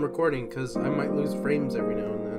I'm recording because I might lose frames every now and then.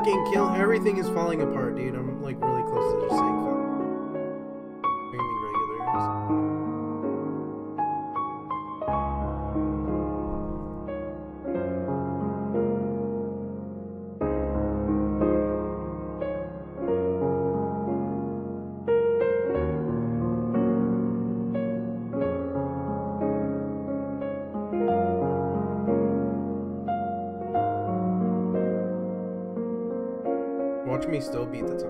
fucking kill. Everything is falling apart, dude. I'm like really close to just saying. still beat the time.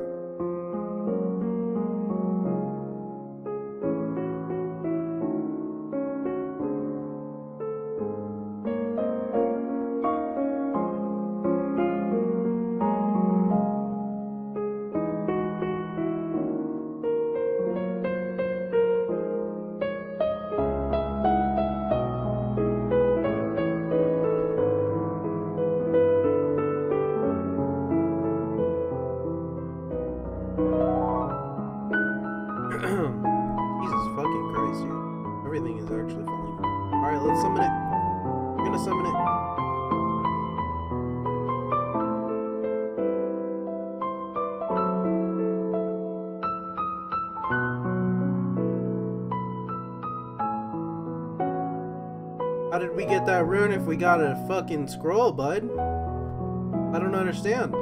ruin if we got a fucking scroll, bud. I don't understand.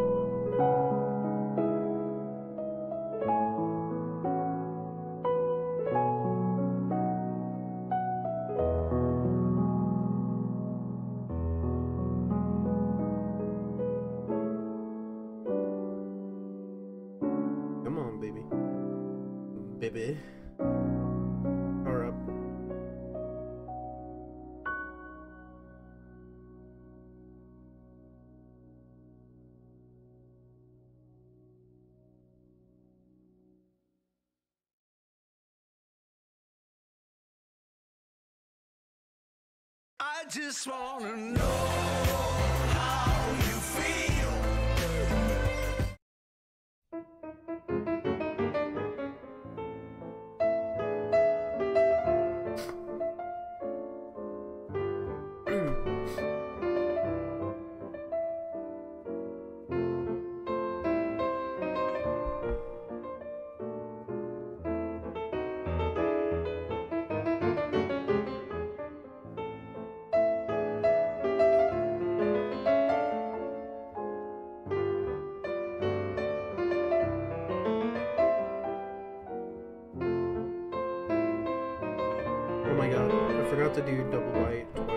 out to do double white.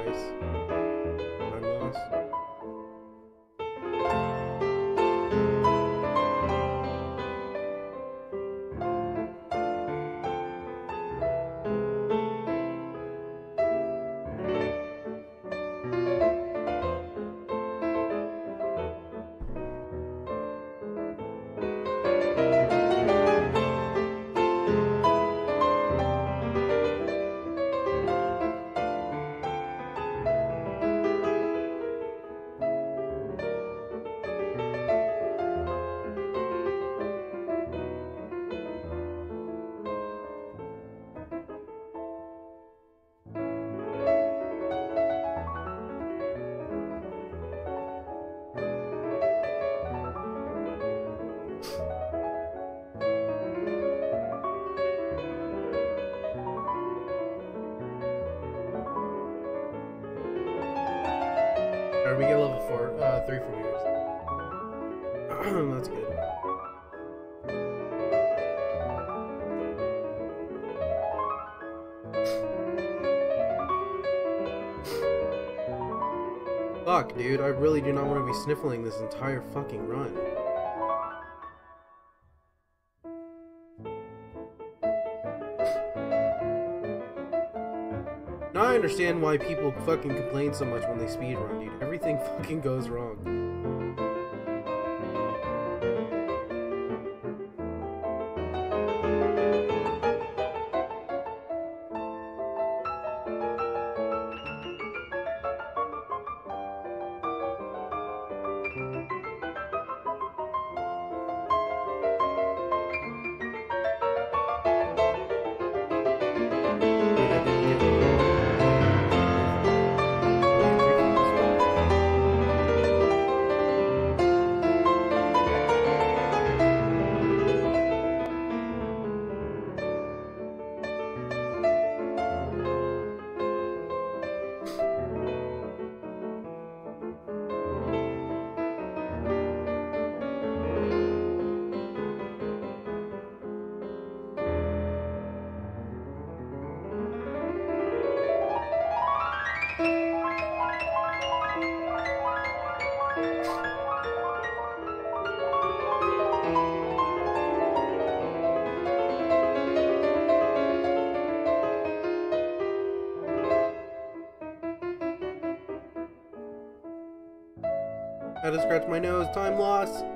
Fuck, dude, I really do not want to be sniffling this entire fucking run. Now I understand why people fucking complain so much when they speedrun, dude. Everything fucking goes wrong. Loss.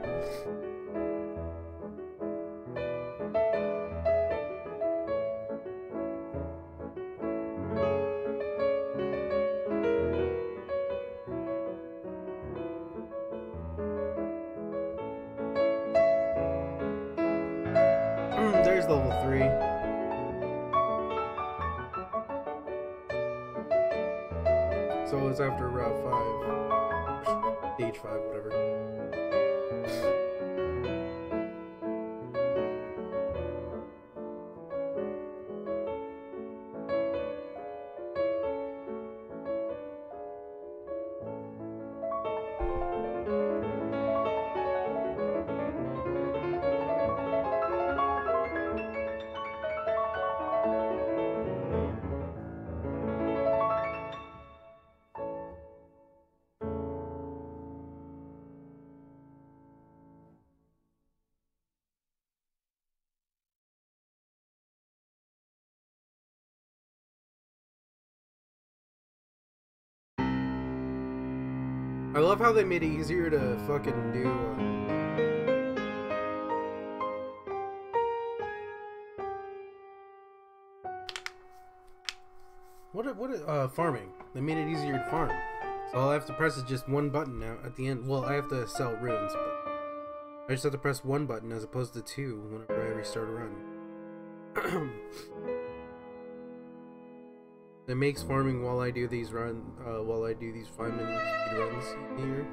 Love how they made it easier to fucking do. Uh... What? What? Uh, farming. They made it easier to farm. So all I have to press is just one button now at the end. Well, I have to sell runes, but I just have to press one button as opposed to two whenever I restart a run. It makes farming while I do these run, uh, while I do these five minute runs here.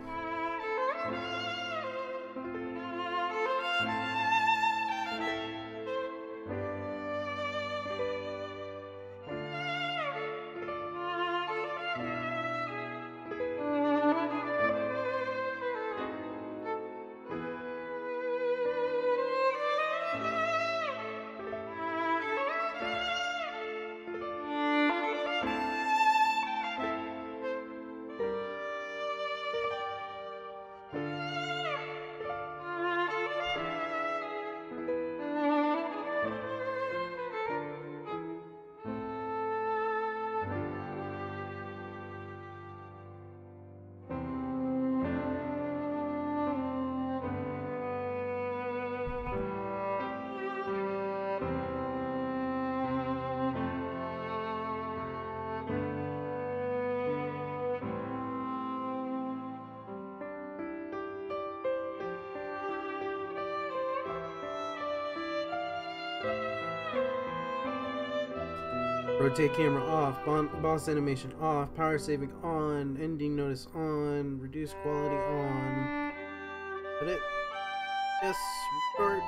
Rotate camera off, boss animation off, power saving on, ending notice on, reduce quality on. That it? Yes, restart.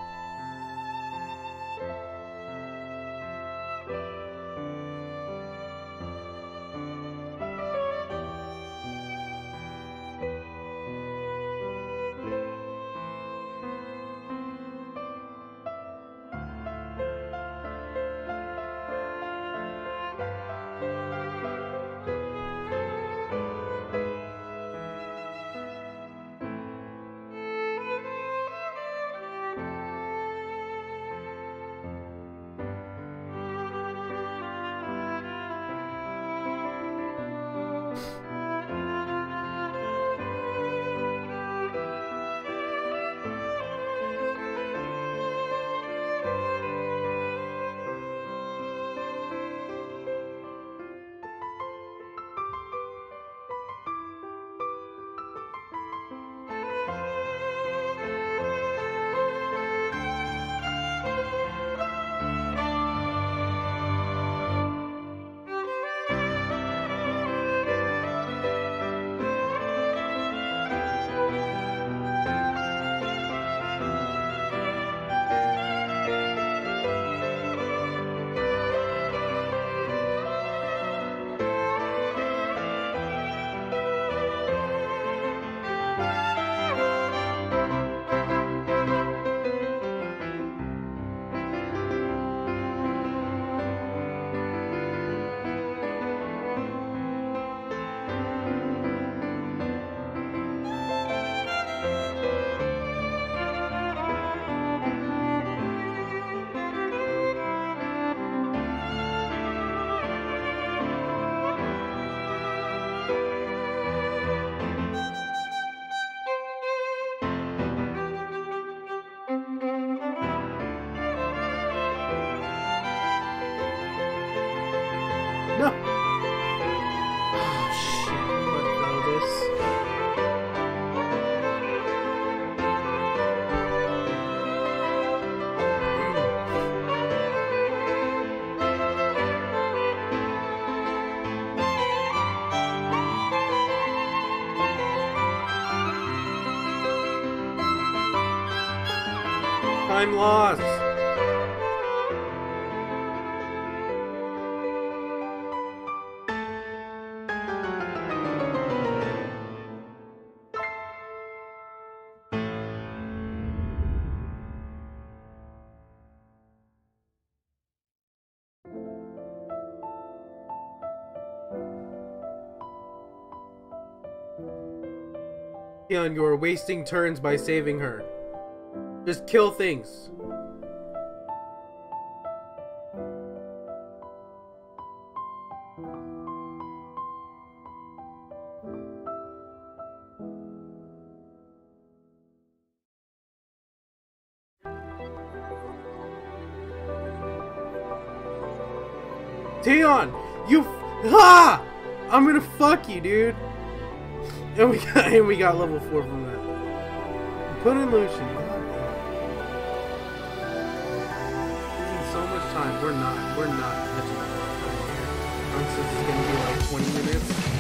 Keon, you are wasting turns by saving her. Just kill things. Tion, you, ha! I'm gonna fuck you, dude. And we got, and we got level four from that. Put in Lucian. Taking so much time. We're not. We're not catching up. Nonsense is gonna be like 20 minutes.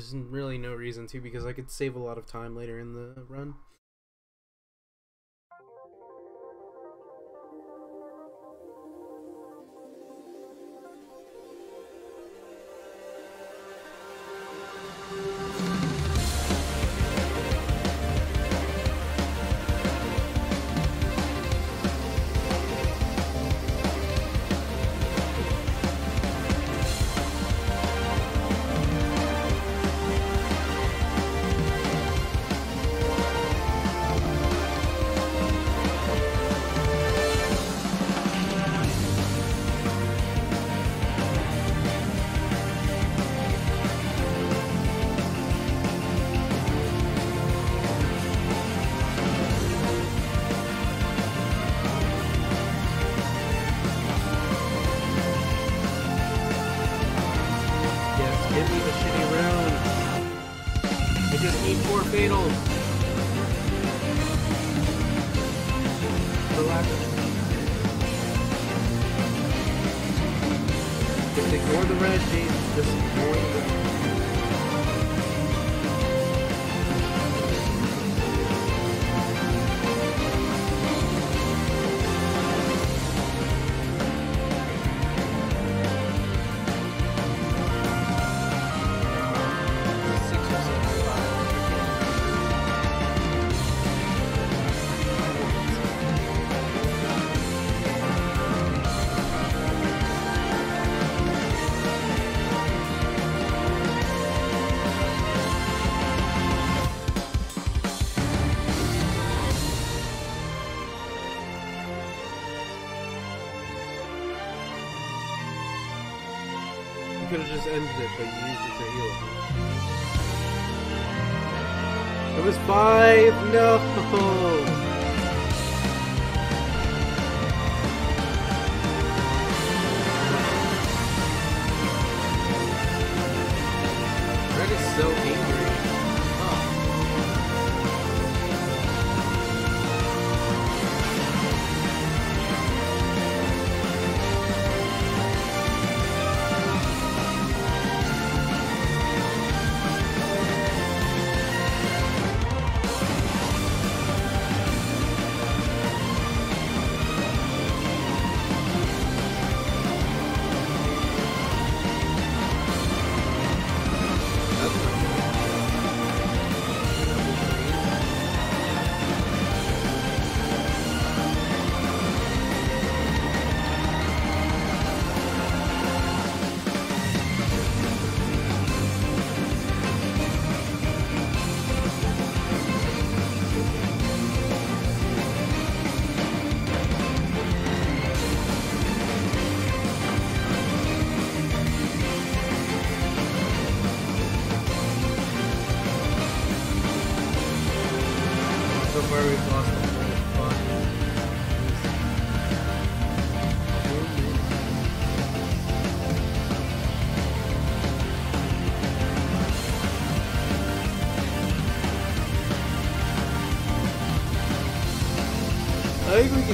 There's really no reason to because I could save a lot of time later in the ignore the red, James. Just ignore the red. It, but you used it to heal. It was five. No.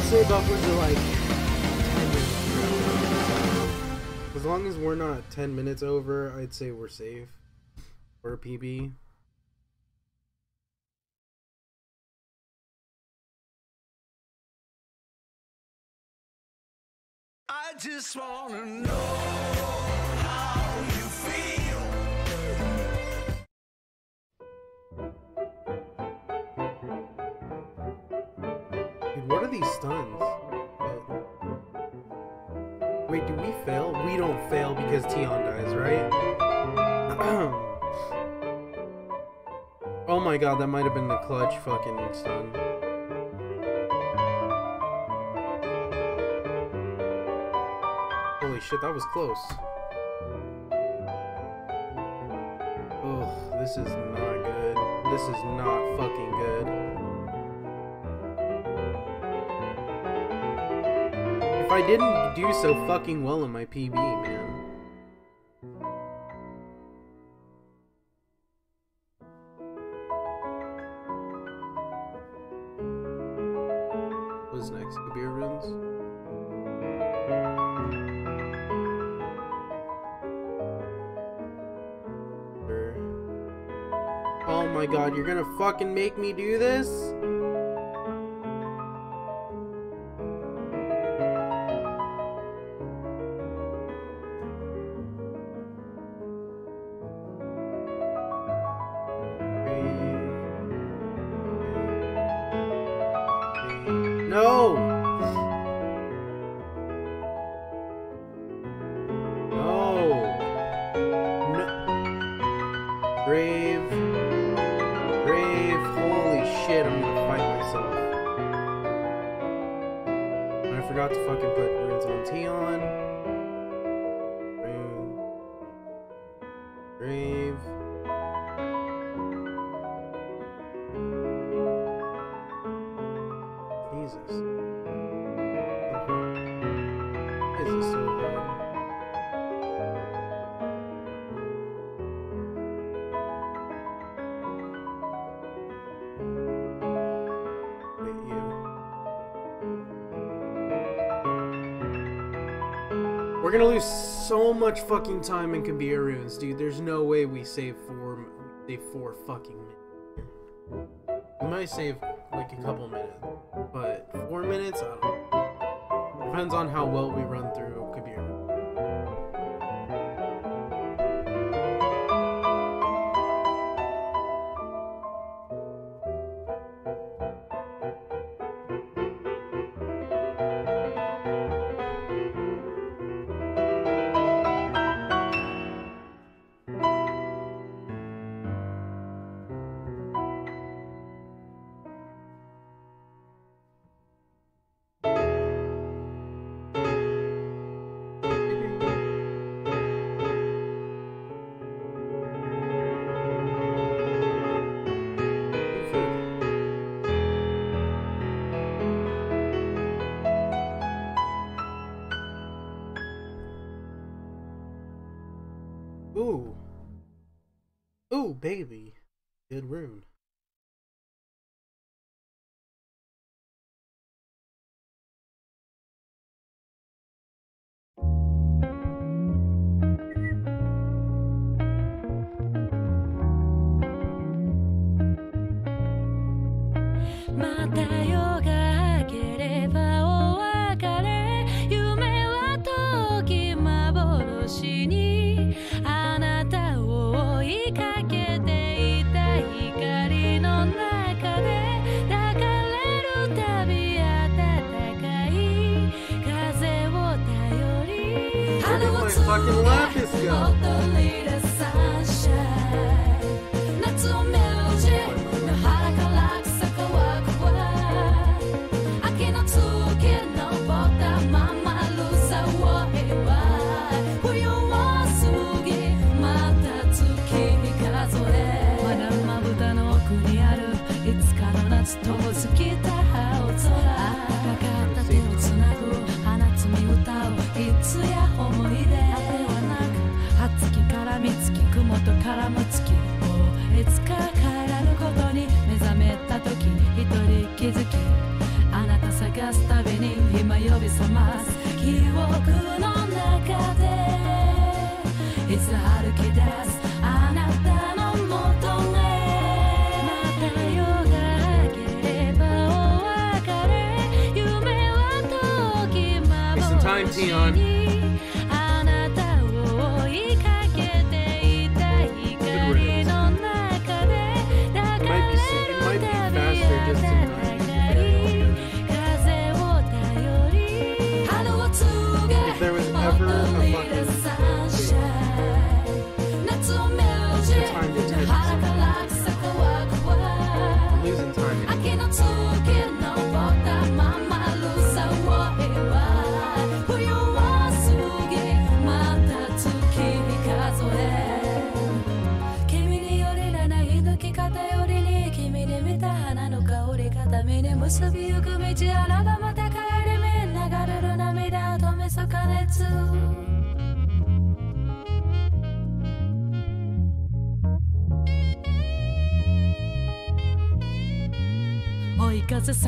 Say buffers are like 10 minutes. As long as we're not 10 minutes over, I'd say we're safe. For a PB. I just wanna know god, that might have been the clutch fucking stun. Holy shit, that was close. Ugh, this is not good. This is not fucking good. If I didn't do so fucking well in my PB, man. You're gonna fucking make me do this? We're gonna lose so much fucking time in Kabir Ruins, dude. There's no way we save four, save four fucking minutes. We might save like a couple minutes, but four minutes? I don't know. Depends on how well we run through.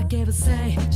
Gave a say.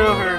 know her.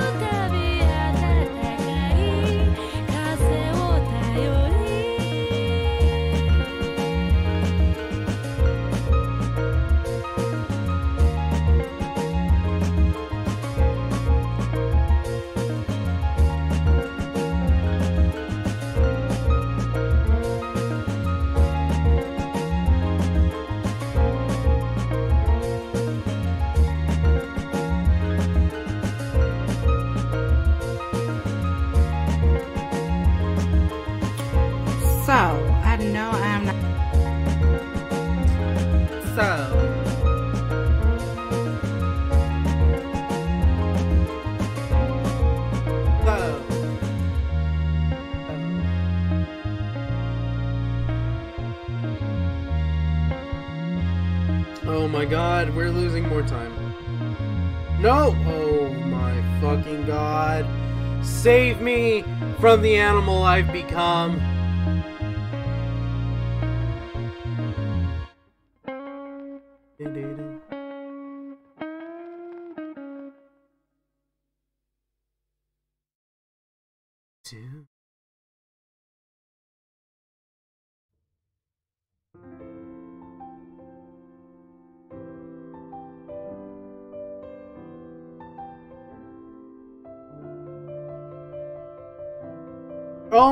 God, we're losing more time. No! Oh my fucking god. Save me from the animal I've become.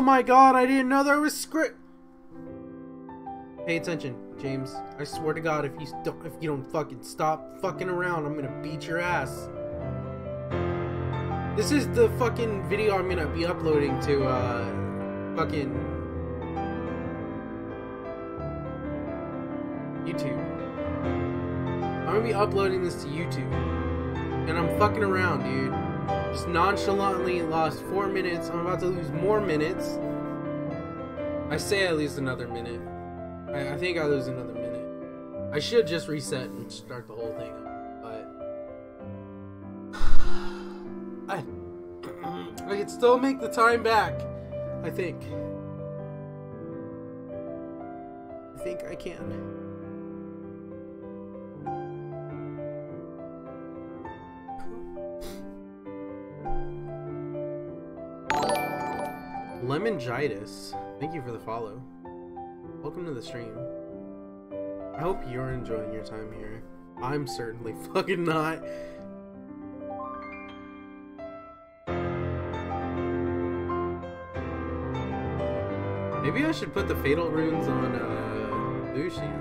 My god, I didn't know there was script. Pay attention, James. I swear to God, if you don't, if you don't fucking stop fucking around, I'm gonna beat your ass. This is the fucking video I'm gonna be uploading to uh fucking YouTube. I'm gonna be uploading this to YouTube. And I'm fucking around, dude. Just nonchalantly lost four minutes. I'm about to lose more minutes. I say I lose another minute. I, I think I lose another minute. I should just reset and start the whole thing but I I could still make the time back. I think. I think I can. Lemongitis. Thank you for the follow. Welcome to the stream. I hope you're enjoying your time here. I'm certainly fucking not. Maybe I should put the fatal runes on uh, Lucian.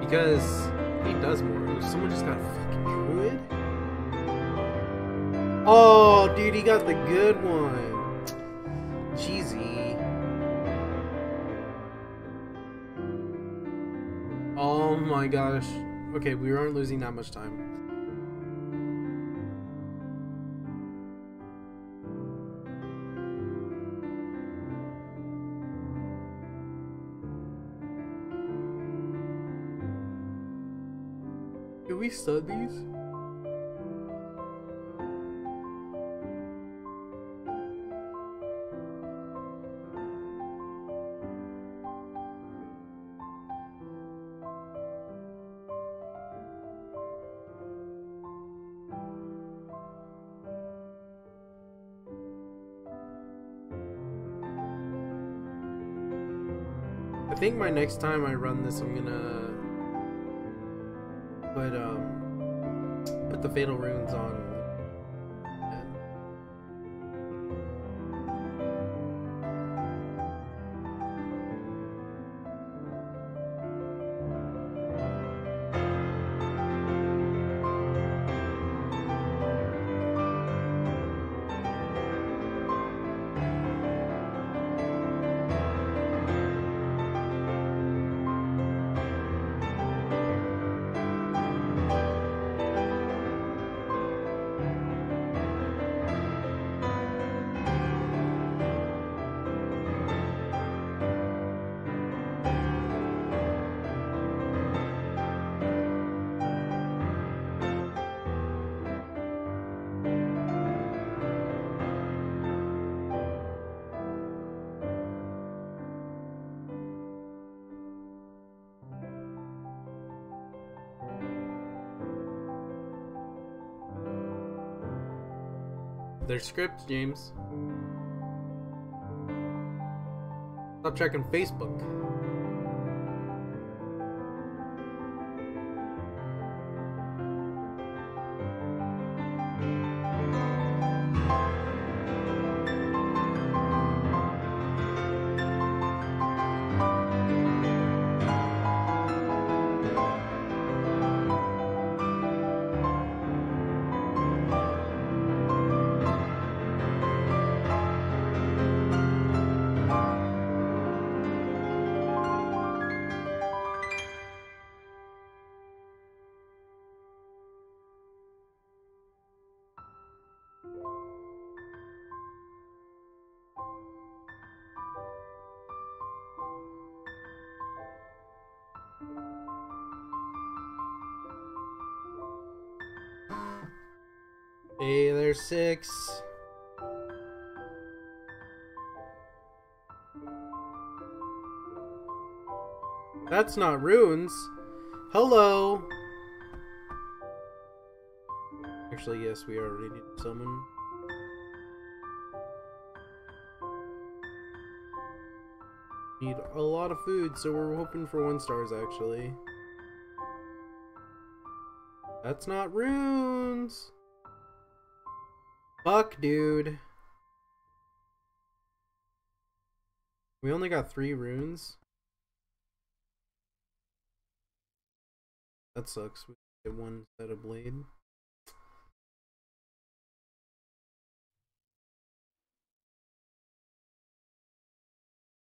Because he does more. Someone just got a fucking druid? Oh, dude, he got the good one. My gosh. Okay, we aren't losing that much time. Can we stud these? My next time I run this, I'm gonna put um put the fatal runes on. Their scripts, James. Stop checking Facebook. Six. That's not runes. Hello. Actually, yes, we already need someone. Need a lot of food, so we're hoping for one stars actually. That's not runes. Dude. We only got three runes. That sucks. We get one set of blade.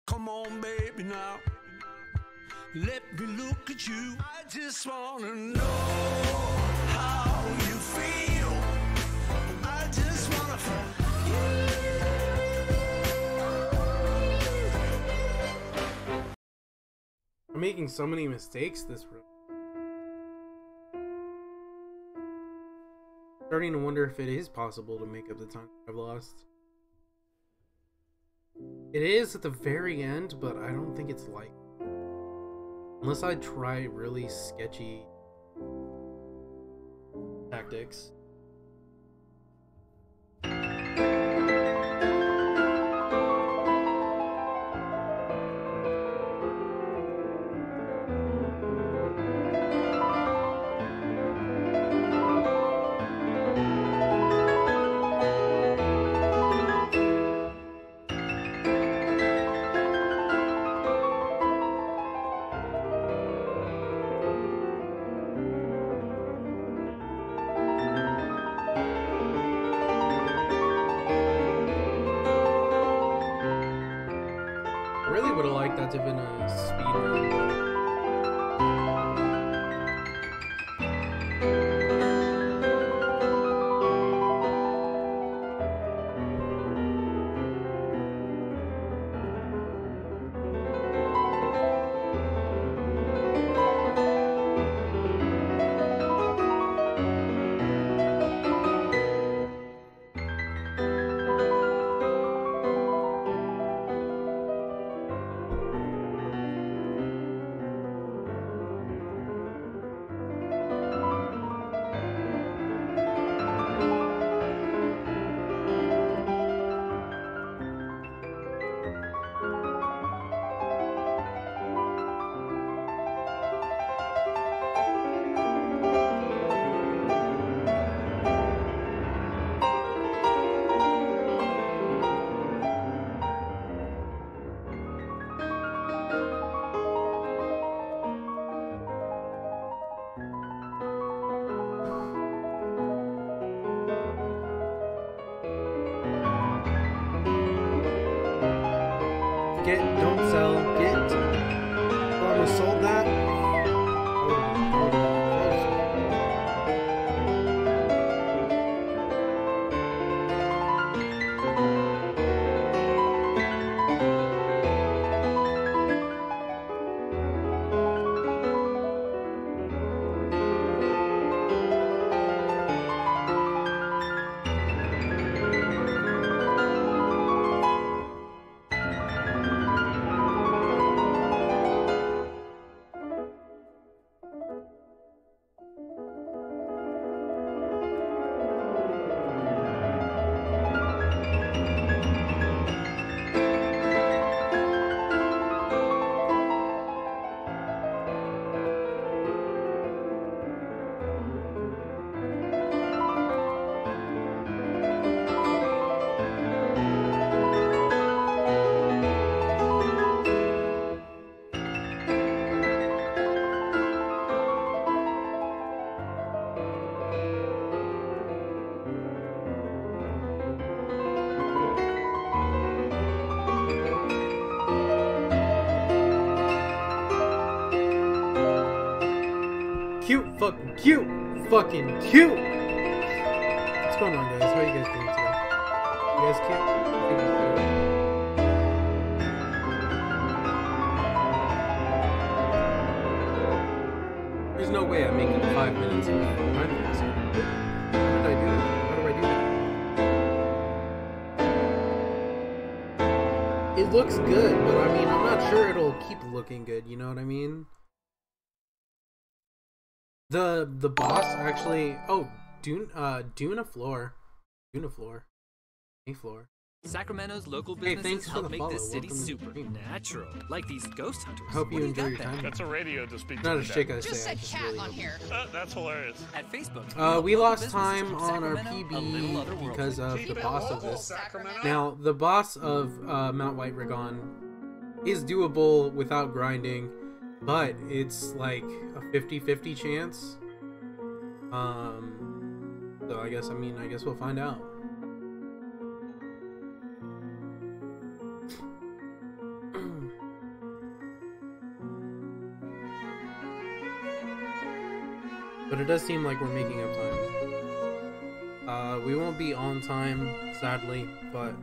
Come on, baby, now. Let me look at you. I just wanna know I'm making so many mistakes this room. Starting to wonder if it is possible to make up the time I've lost. It is at the very end, but I don't think it's like. Unless I try really sketchy tactics. fucking cute! What's going on, guys? How are you guys doing today? You guys cute? There's no way I'm making five minutes of mindfulness. How did I do that? How do I do that? It looks good, but I mean, I'm not sure it'll keep looking good, you know what I mean? The the boss actually. Oh, Dune. Uh, Duna Floor. Duna Floor. A floor. Sacramento's local Hey, businesses thanks for help make follow. this city Welcome to super natural, like these ghost hunters. I hope What you enjoy got your there? time. That's a radio to speak Not to a the shtick dead. I Just say. I said cat really on hope- here. Uh, that's hilarious. At Facebook, Uh, we lost time on our Sacramento, a PB because of Keep the it boss of this. Sacramento. Now, the boss of uh, Mount White Ragon is doable without grinding, but it's like a 50-50 chance. Um, so I guess I mean I guess we'll find out. But it does seem like we're making up time. Uh, we won't be on time, sadly, but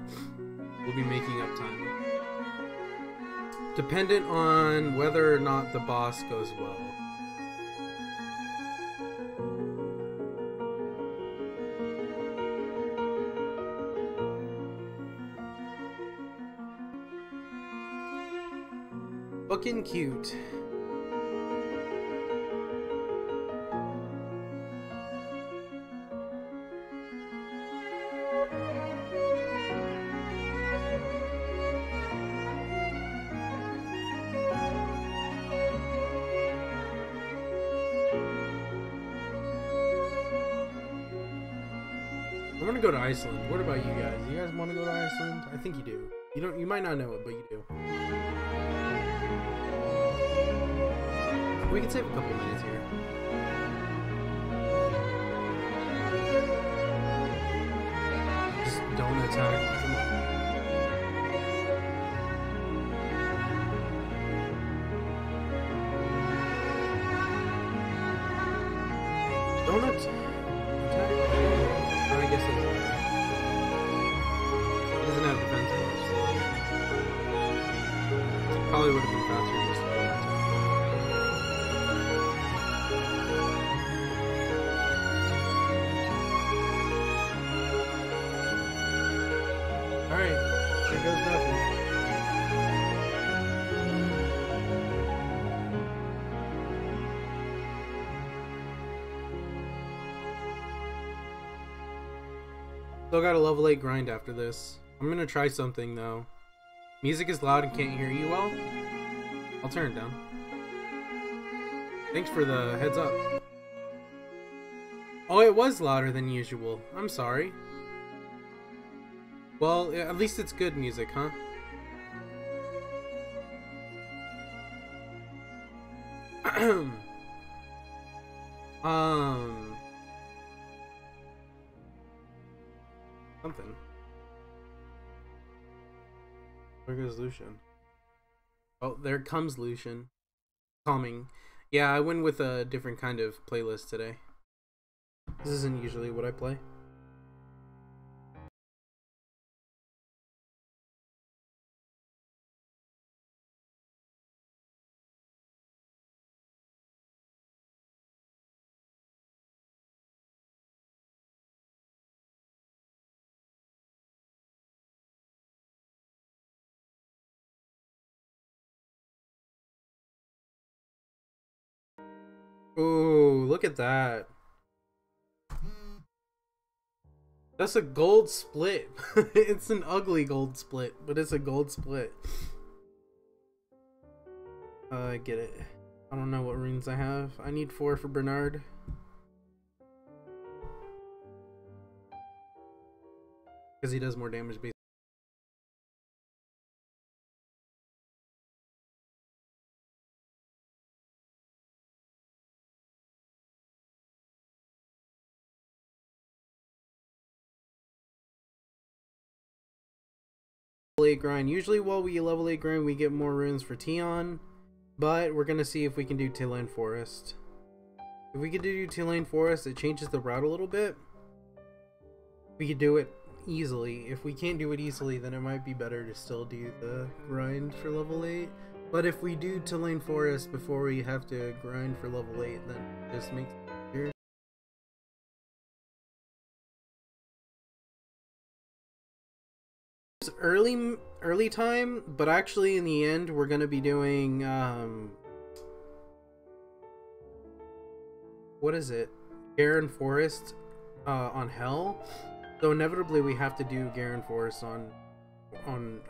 we'll be making up time. Dependent on whether or not the boss goes well. Looking cute. Iceland. What about you guys? You guys want to go to Iceland? I think you do. You don't. You might not know it, but you do. We can save a couple minutes here. Just don't attack. Come on. Don't attack. Still got a level 8 grind after this. I'm gonna try something though. Music is loud and can't hear you well. I'll turn it down. Thanks for the heads up. Oh, it was louder than usual. I'm sorry. Well, at least it's good music, huh? Lucian? Oh, there comes Lucian. Calming. Yeah, I went with a different kind of playlist today. This isn't usually what I play. Ooh, look at that. That's a gold split. it's an ugly gold split, but it's a gold split. Uh, I get it. I don't know what runes I have. I need four for Bernard. Because he does more damage based. 8 grind. Usually while we level 8 grind, we get more runes for Tion. But we're going to see if we can do Telain Forest. If we could do Telain Forest, it changes the route a little bit. We could do it easily. If we can't do it easily, then it might be better to still do the grind for level 8. But if we do Telain Forest before we have to grind for level 8, then it just makes Early early time, but actually in the end we're gonna be doing um what is it? Garen Forest uh on Hell. So inevitably we have to do Garen Forest on on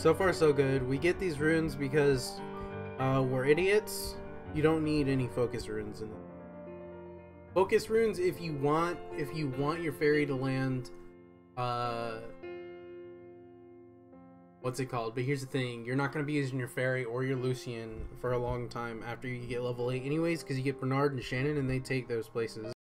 So far, so good. We get these runes because uh, we're idiots. You don't need any focus runes in them. Focus runes if you want if you want your fairy to land. Uh, what's it called? But here's the thing: you're not going to be using your fairy or your Lucian for a long time after you get level eight, anyways, because you get Bernard and Shannon, and they take those places.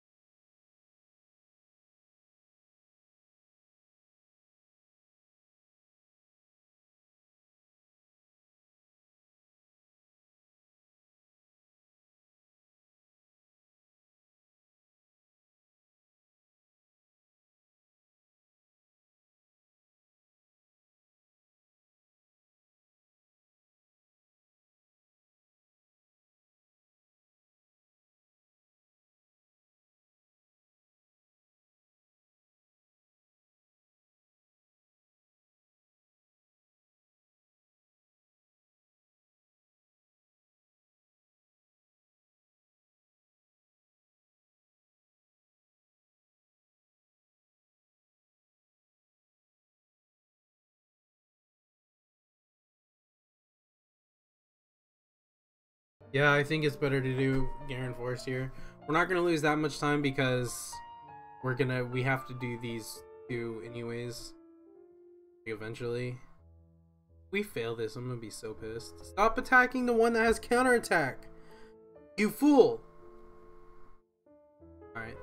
Yeah, I think it's better to do Garen Forest here. We're not gonna lose that much time because we're gonna we have to do these two anyways. Eventually. We fail this, I'm gonna be so pissed. Stop attacking the one that has counterattack! You fool! Alright.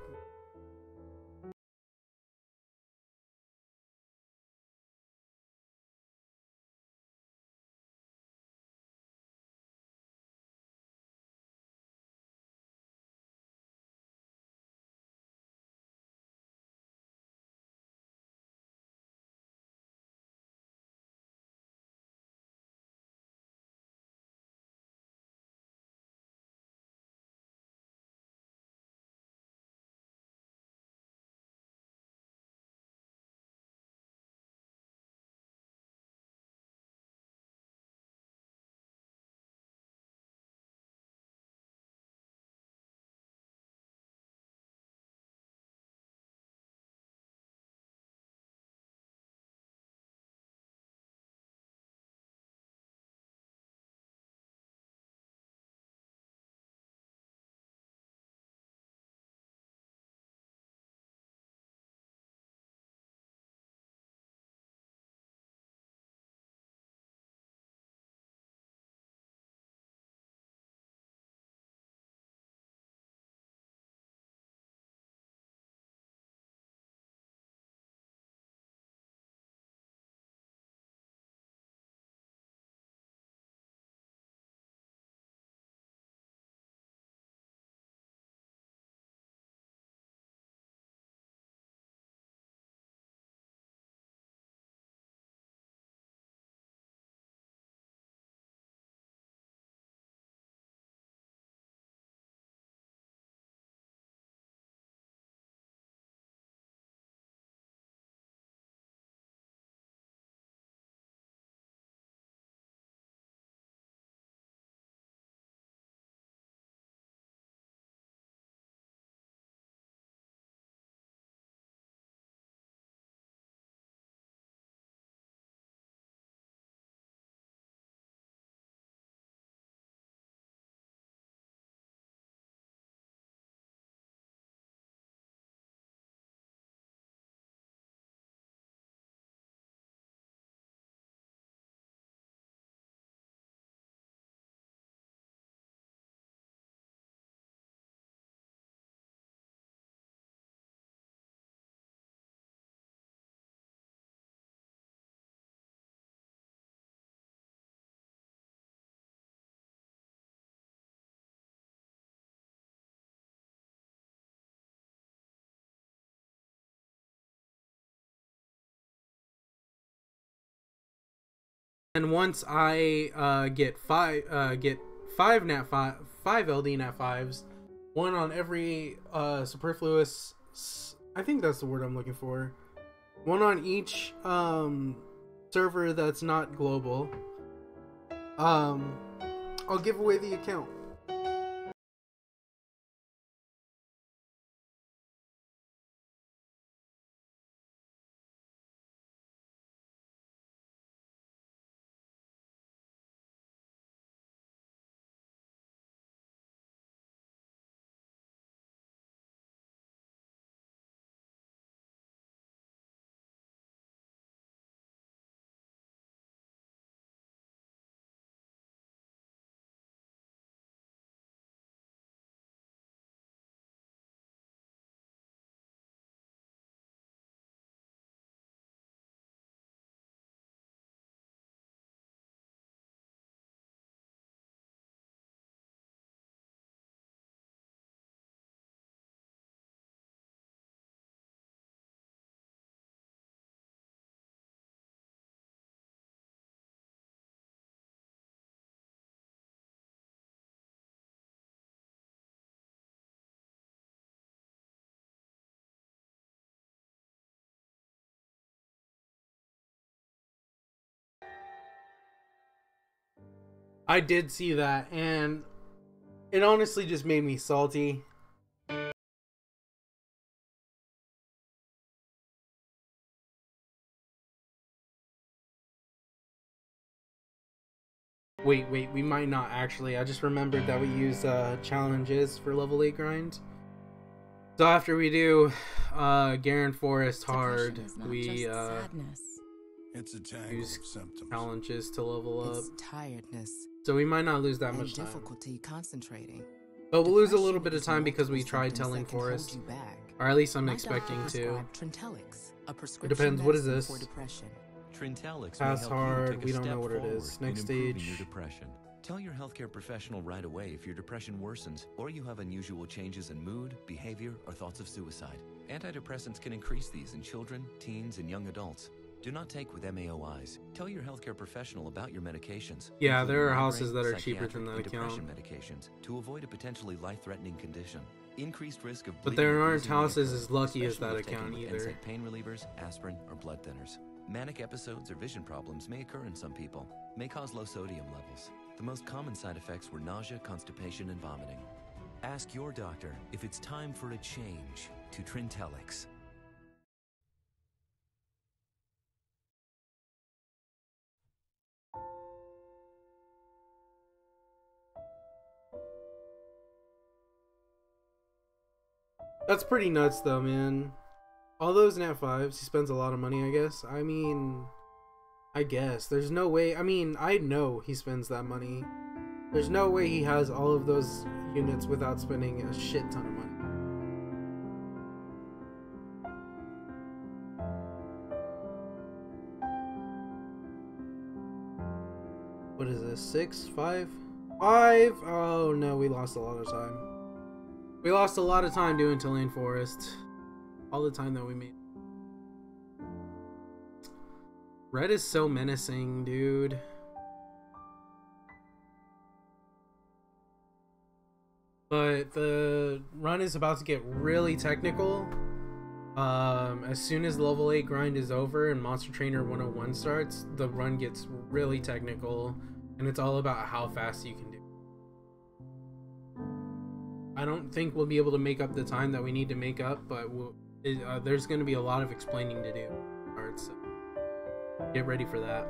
And once I uh, get five, uh, get five nat five, five LD nat fives, one on every uh, superfluous. I think that's the word I'm looking for. One on each um, server that's not global. Um, I'll give away the account. I did see that, and it honestly just made me salty. Wait, wait, we might not actually. I just remembered that we use uh, challenges for level 8 grind. So after we do uh, Garen Forest hard, Depression is not we uh, sadness. It's a tangle use of symptoms. challenges to level up. It's tiredness So we might not lose that much time. difficulty concentrating. But we'll lose a little bit of time because we tried telling that can hold Forest. you back. Or at least I'm My expecting to. prescribed Trintellix, a prescription depends, what is medicine this? For depression. Trintellix Pass may help hard, you take a we don't know step what it forward is. in Next improving stage. Your depression. Tell your healthcare professional right away if your depression worsens or you have unusual changes in mood, behavior, or thoughts of suicide. Antidepressants can increase these in children, teens, and young adults. Do not take with MAOIs. Tell your healthcare professional about your medications. Yeah, there are houses that are cheaper than that account. depression medications to avoid a potentially life-threatening condition. Increased risk of But there aren't houses as lucky as that account with either. Pain relievers, aspirin, or blood thinners. Manic episodes or vision problems may occur in some people, may cause low sodium levels. The most common side effects were nausea, constipation, and vomiting. Ask your doctor if it's time for a change to Trintellix. That's pretty nuts, though, man. All those Nat 5s, he spends a lot of money, I guess. I mean, I guess. There's no way. I mean, I know he spends that money. There's no way he has all of those units without spending a shit ton of money. What is this? Six? Five? Five? Oh no, we lost a lot of time. We lost a lot of time doing Telain Forest. All the time that we made. Red is so menacing, dude. But the run is about to get really technical. Um, as soon as level 8 grind is over and Monster Trainer 101 starts, the run gets really technical and it's all about how fast you can do. I don't think we'll be able to make up the time that we need to make up, but we'll, it, uh, there's going to be a lot of explaining to do. Alright, so get ready for that.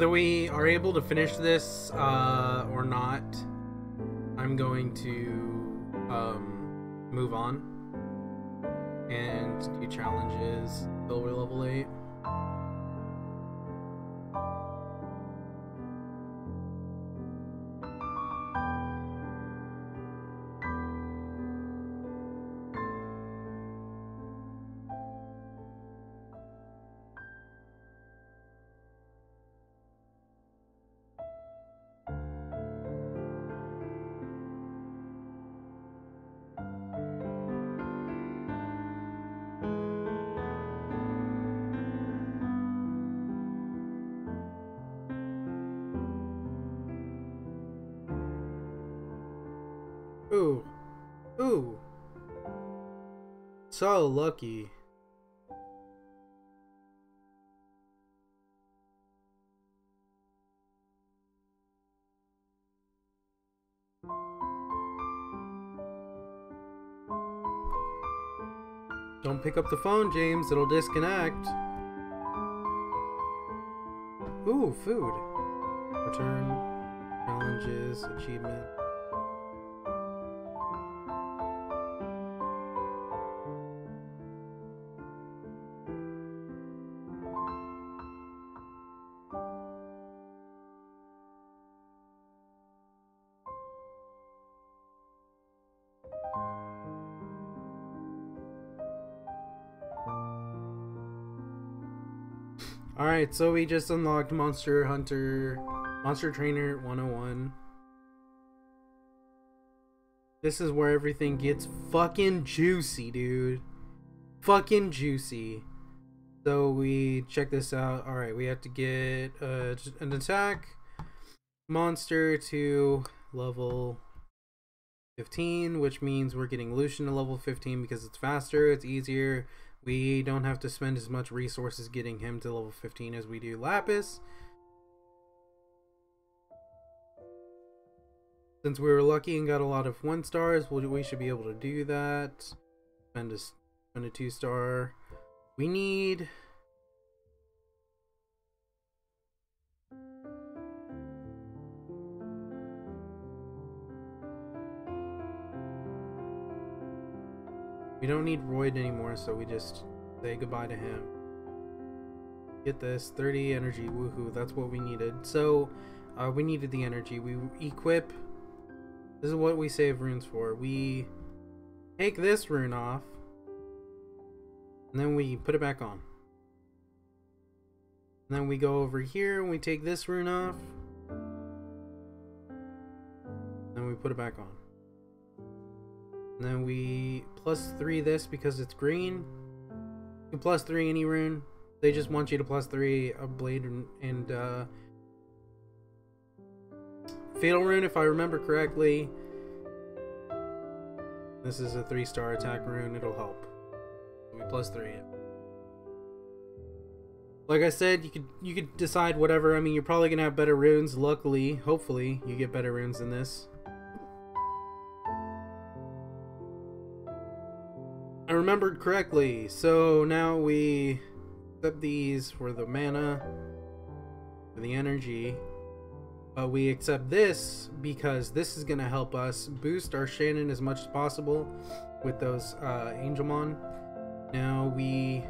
Whether we are able to finish this uh, or not, I'm going to um, move on and do challenges till we're level 8. Lucky. Don't pick up the phone, James. It'll disconnect. Ooh, food. Return. Challenges. Achievement. So we just unlocked Monster Hunter, Monster Trainer 101. This is where everything gets fucking juicy, dude. Fucking juicy. So we check this out. Alright, we have to get uh, an attack monster to level 15, which means we're getting Lucian to level 15 because it's faster, it's easier. We don't have to spend as much resources getting him to level 15 as we do Lapis. Since we were lucky and got a lot of one stars, we we should be able to do that. Spend a, spend a two star. We need We don't need Royd anymore, so we just say goodbye to him. Get this 30 energy, woohoo, that's what we needed. So, uh, we needed the energy. We equip. This is what we save runes for. We take this rune off, and then we put it back on. And then we go over here and we take this rune off. Then we put it back on. And then we plus three this because it's green. You plus three any rune. They just want you to plus three a blade and, and uh, fatal rune, if I remember correctly. This is a three star attack rune. It'll help. We plus three it. Like I said, you could you could decide whatever. I mean, you're probably gonna have better runes. Luckily, hopefully, you get better runes than this. Remembered correctly. So now we accept these for the mana, for the energy. But we accept this because this is going to help us boost our Shannon as much as possible with those uh, Angelmon. Now we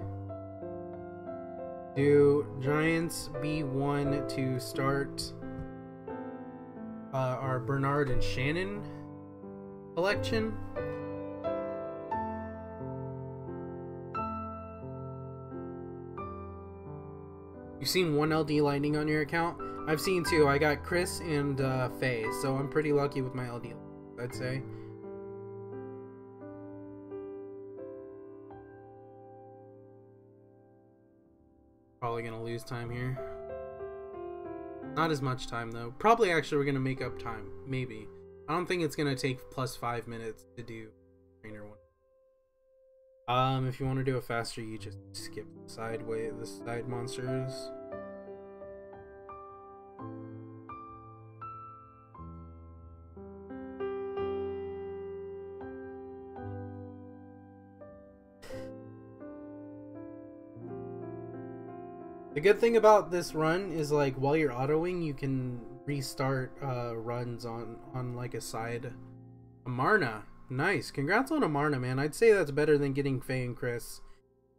do Giants B1 to start uh, our Bernard and Shannon collection. You've seen one LD Lightning on your account? I've seen two. I got Chris and uh, Faye, so I'm pretty lucky with my LD, I'd say. Probably gonna lose time here. Not as much time though. Probably actually we're gonna make up time. Maybe. I don't think it's gonna take plus five minutes to do trainer one. Um, if you want to do it faster, you just skip the side way, the side monsters. The good thing about this run is like while you're autoing, you can restart uh, runs on on like a side Amarna Nice. Congrats on Amarna, man. I'd say that's better than getting Faye and Chris.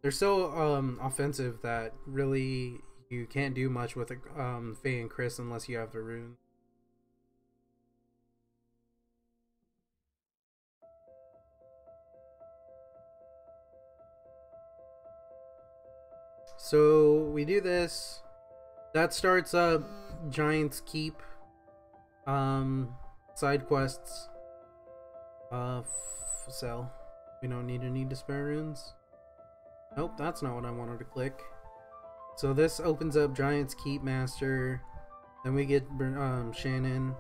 They're so um offensive that really you can't do much with um Faye and Chris unless you have the rune. So we do this. That starts up Giant's Keep. Um, side quests. Uh, sell. We don't need any despair runes. Nope, that's not what I wanted to click. So this opens up Giant's Keep Master. Then we get um, Shannon.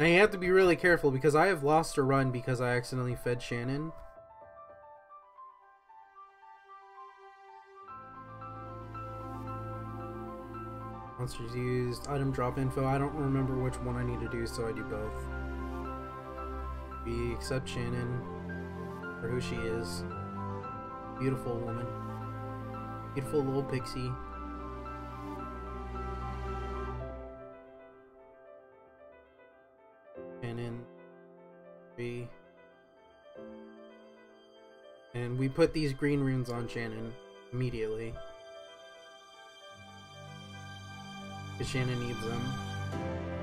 Now you have to be really careful because I have lost a run because I accidentally fed Shannon. Monsters used, item drop info. I don't remember which one I need to do, so I do both. We accept Shannon for who she is. Beautiful woman. Beautiful little pixie. Shannon. Three. And we put these green runes on Shannon immediately. Because Shannon needs them.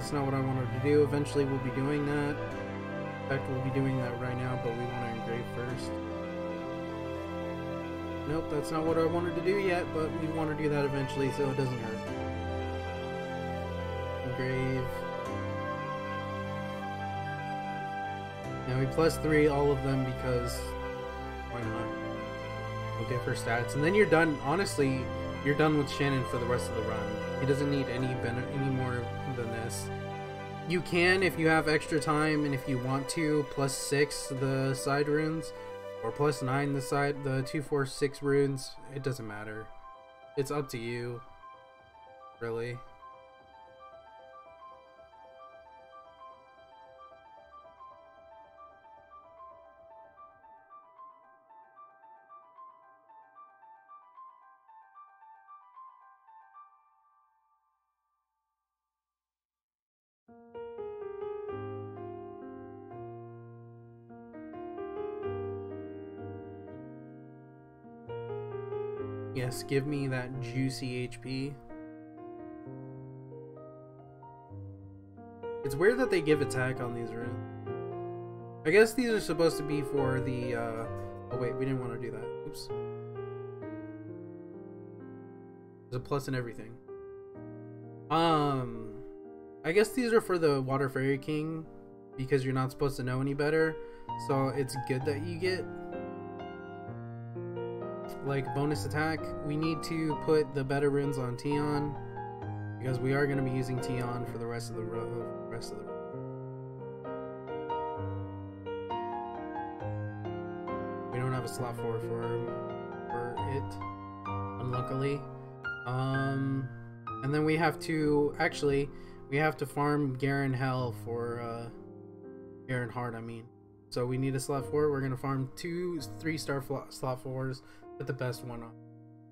That's not what I wanted to do. Eventually we'll be doing that. In fact, we'll be doing that right now, but we want to engrave first. Nope, that's not what I wanted to do yet, but we want to do that eventually so it doesn't hurt. Engrave. Now we plus three all of them because why not? We'll get for stats, and then you're done. Honestly, you're done with Shannon for the rest of the run. He doesn't need any any more than this. You can if you have extra time and if you want to plus six the side runes, or plus nine the side the two four six runes. It doesn't matter. It's up to you. Really. Yes, give me that juicy HP. It's weird that they give attack on these runes. I guess these are supposed to be for the, uh... Oh wait, we didn't want to do that. Oops. There's a plus in everything. Um... I guess these are for the Water Fairy King, because you're not supposed to know any better. So it's good that you get like bonus attack, we need to put the better runes on Tion because we are going to be using Tion for the rest of the ro- rest of the. We don't have a slot for for for it, unluckily. Um, and then we have to actually we have to farm Garen Hell for uh, Garen Hard. I mean, so we need a slot four. We're gonna farm two three star slot fours put the best one on.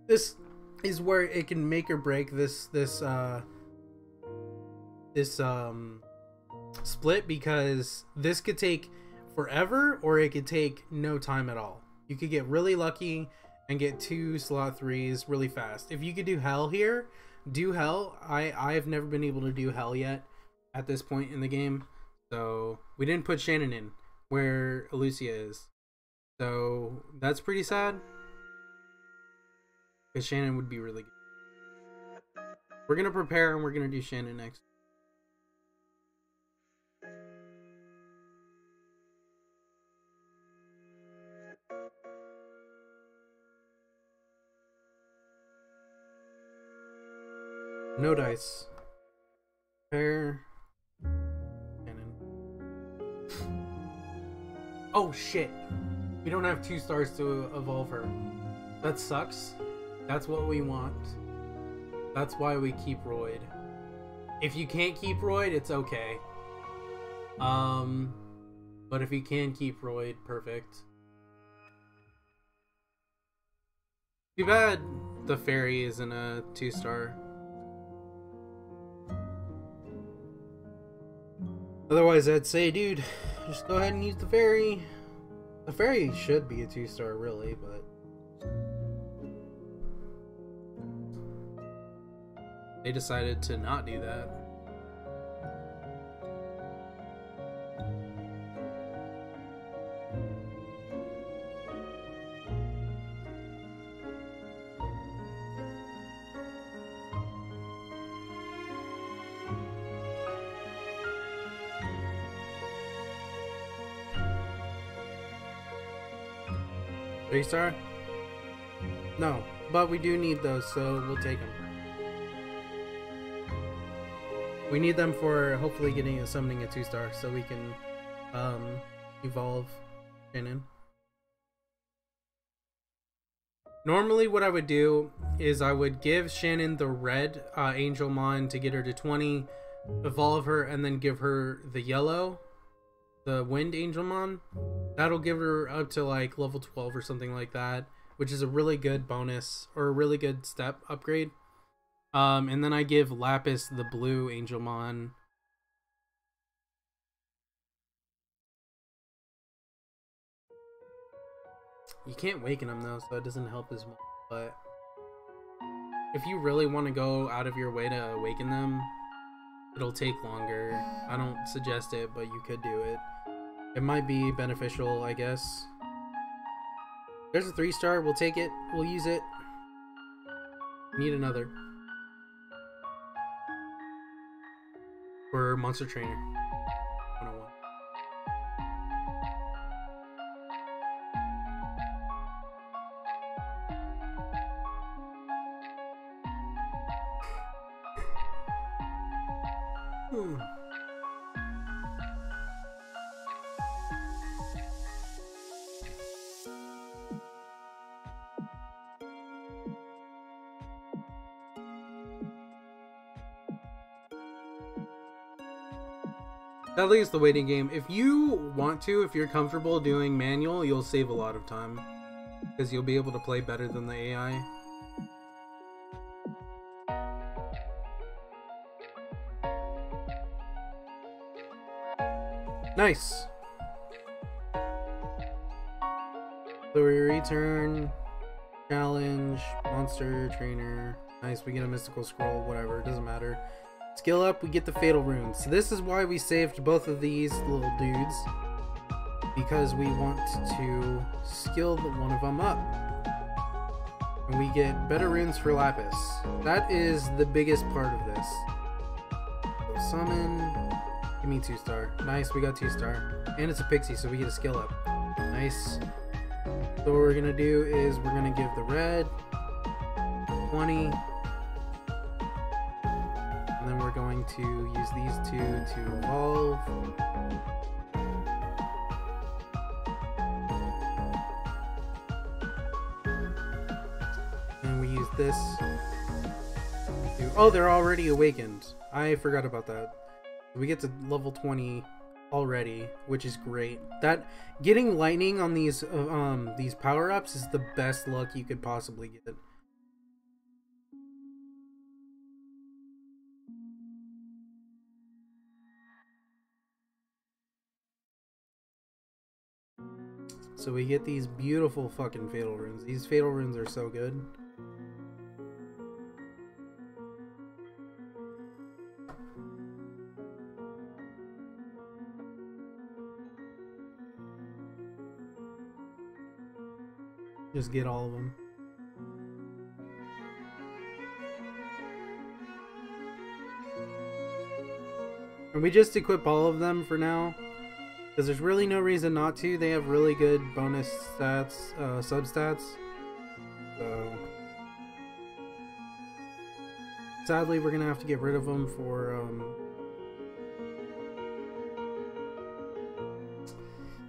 This is where it can make or break this this uh this um split because this could take forever or it could take no time at all. You could get really lucky and get two slot threes really fast. If you could do hell here, do hell. I I've never been able to do hell yet at this point in the game. So we didn't put Shannon in where Lucia is. So that's pretty sad. Because Shannon would be really good. We're gonna prepare and we're gonna do Shannon next. No dice. Prepare. Shannon. Oh shit! We don't have two stars to evolve her. That sucks. That's what we want. That's why we keep Royd. If you can't keep Royd, it's okay. Um, but if you can keep Royd, perfect. Too bad the fairy isn't a two star. Otherwise, I'd say, dude, just go ahead and use the fairy. The fairy should be a two star, really, but. They decided to not do that. Three? No, but we do need those, so we'll take them. We need them for hopefully getting a summoning a two star, so we can um, evolve Shannon. Normally, what I would do is I would give Shannon the red uh, Angel Mon to get her to 20, evolve her, and then give her the yellow, the Wind Angelmon. That'll give her up to like level 12 or something like that, which is a really good bonus or a really good step upgrade. Um, and then I give Lapis the blue Angelmon. You can't waken them though, so it doesn't help as much. But if you really want to go out of your way to awaken them, it'll take longer. I don't suggest it, but you could do it. It might be beneficial, I guess. There's a three star. We'll take it. We'll use it. Need another. For Monster Trainer That leaves the waiting game. If you want to, if you're comfortable doing manual, you'll save a lot of time. Because you'll be able to play better than the AI. Nice. So we return, challenge, monster trainer. Nice, we get a mystical scroll, whatever, it doesn't matter. Skill up, we get the fatal runes. So this is why we saved both of these little dudes. Because we want to skill one of them up. And we get better runes for Lapis. That is the biggest part of this. So summon. Give me two star. Nice, we got two star. And it's a pixie, so we get a skill up. Nice. So what we're gonna do is we're gonna give the red 20. We're going to use these two to evolve. And we use this. To, oh, they're already awakened. I forgot about that. We get to level 20 already, which is great. That getting lightning on these uh, um these power-ups is the best luck you could possibly get. So we get these beautiful fucking fatal runes. These fatal runes are so good. Just get all of them. And we just equip all of them for now. Because there's really no reason not to. They have really good bonus stats, uh, substats. So. Sadly, we're going to have to get rid of them for, um,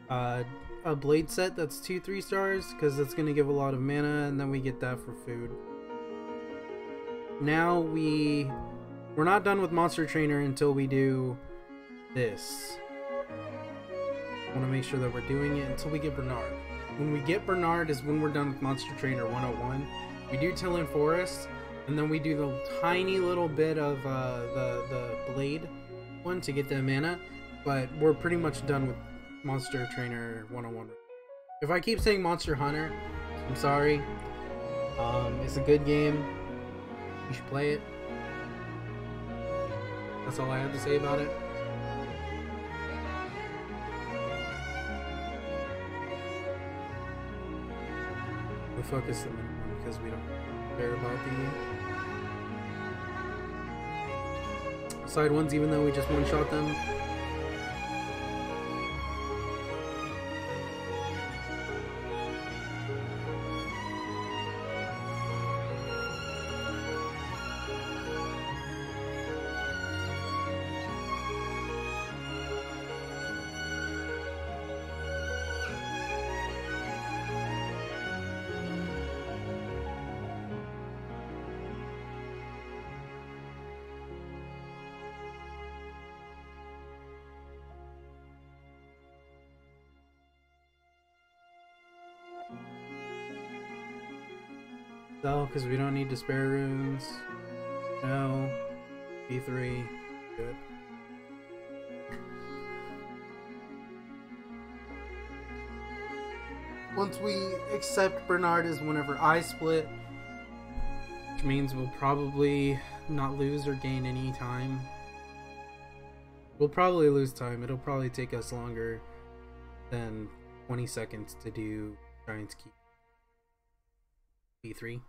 uh, a blade set that's two three stars because it's going to give a lot of mana and then we get that for food now we we're not done with monster trainer until we do this to make sure that we're doing it until we get Bernard when we get Bernard is when we're done with monster trainer 101 We do Telain Forest, and then we do the tiny little bit of uh, the the blade one to get the mana, but we're pretty much done with Monster Trainer 101. If I keep saying Monster Hunter, I'm sorry. Um, it's a good game. You should play it. That's all I have to say about it. Focus the minimum because we don't care about the side ones, even though we just one shot them. Because we don't need to spare runes. No. B3. Good. Once we accept Bernard as whenever I split, which means we'll probably not lose or gain any time. We'll probably lose time. It'll probably take us longer than 20 seconds to do Giant's Keep. B3.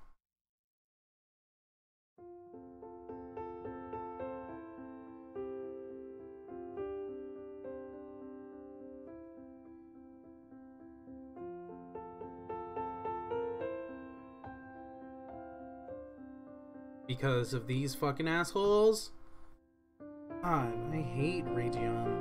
Because of these fucking assholes? God, I hate Radeon.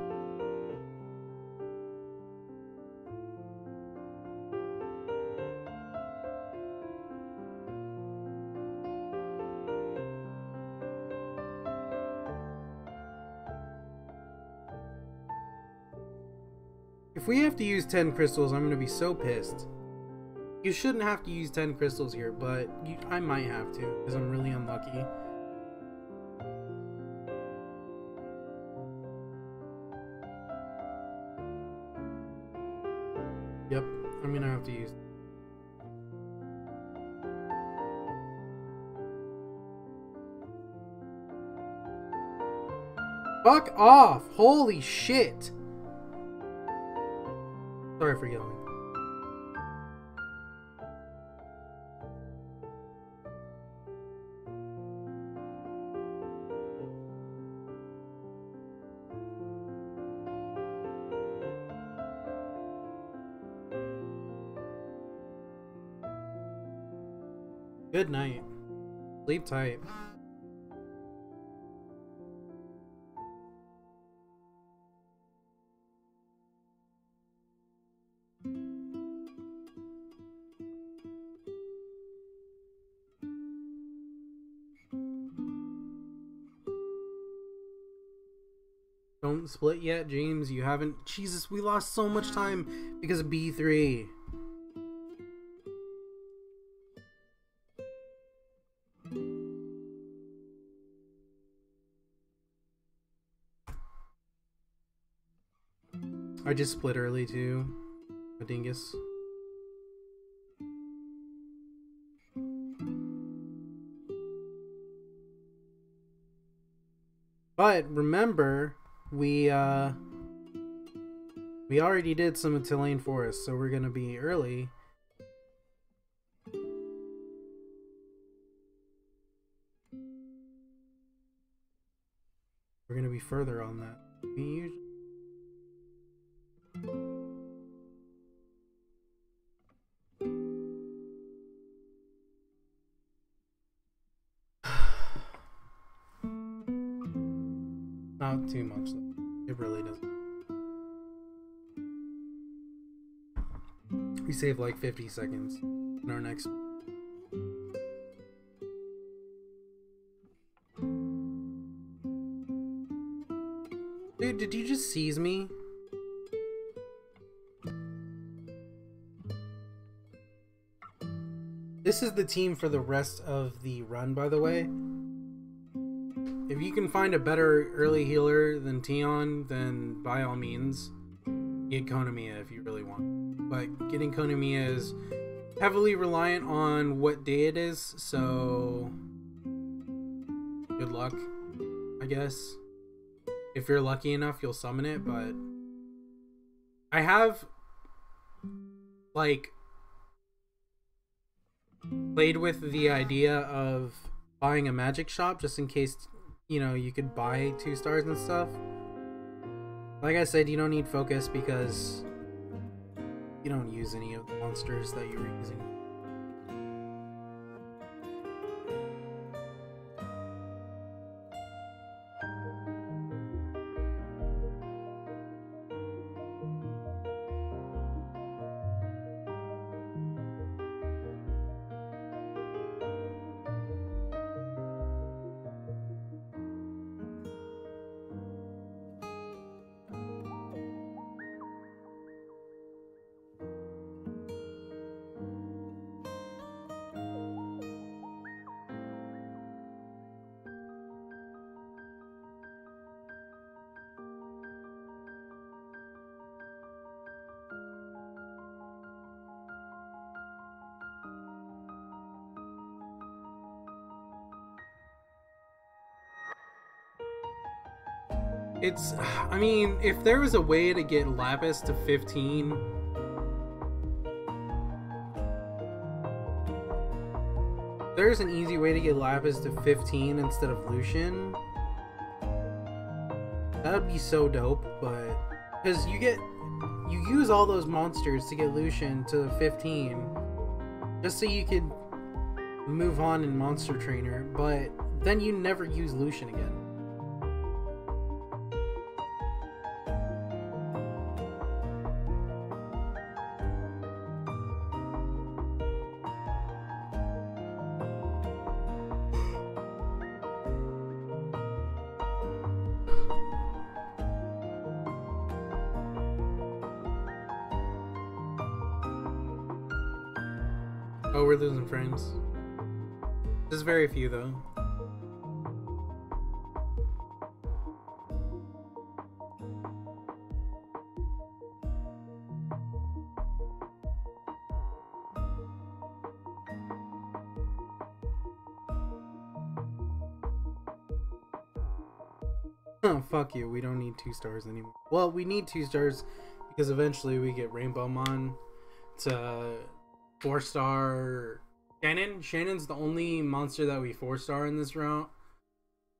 If we have to use 10 crystals, I'm gonna be so pissed. You shouldn't have to use 10 crystals here, but you, I might have to, because I'm really unlucky. Yep, I'm gonna have to use. Fuck off! Holy shit! Sorry for yelling. Sleep tight. Don't split yet, James. You haven't. Jesus, we lost so much time because of B3. Just split early too. A dingus. But remember, we uh we already did some of Telain Forest, so we're gonna be early. We're gonna be further on that. Save like 50 seconds in our next. Dude, did you just seize me? This is the team for the rest of the run, by the way. If you can find a better early healer than Tion, then by all means, get Konamiya if you But getting Konami is heavily reliant on what day it is, so good luck, I guess. If you're lucky enough, you'll summon it, but I have like played with the idea of buying a magic shop just in case you know you could buy two stars and stuff. Like I said, you don't need focus because you don't use any of the monsters that you were using. It's, I mean, if there was a way to get Lapis to 15, there's an easy way to get Lapis to 15 instead of Lucian. That would be so dope, but because you get, you use all those monsters to get Lucian to 15, just so you could move on in Monster Trainer, but then you never use Lucian again. There's very few though. Oh, fuck you. We don't need two stars anymore. Well, we need two stars because eventually we get Rainbow Mon to four star Shannon. Shannon's the only monster that we four star in this route.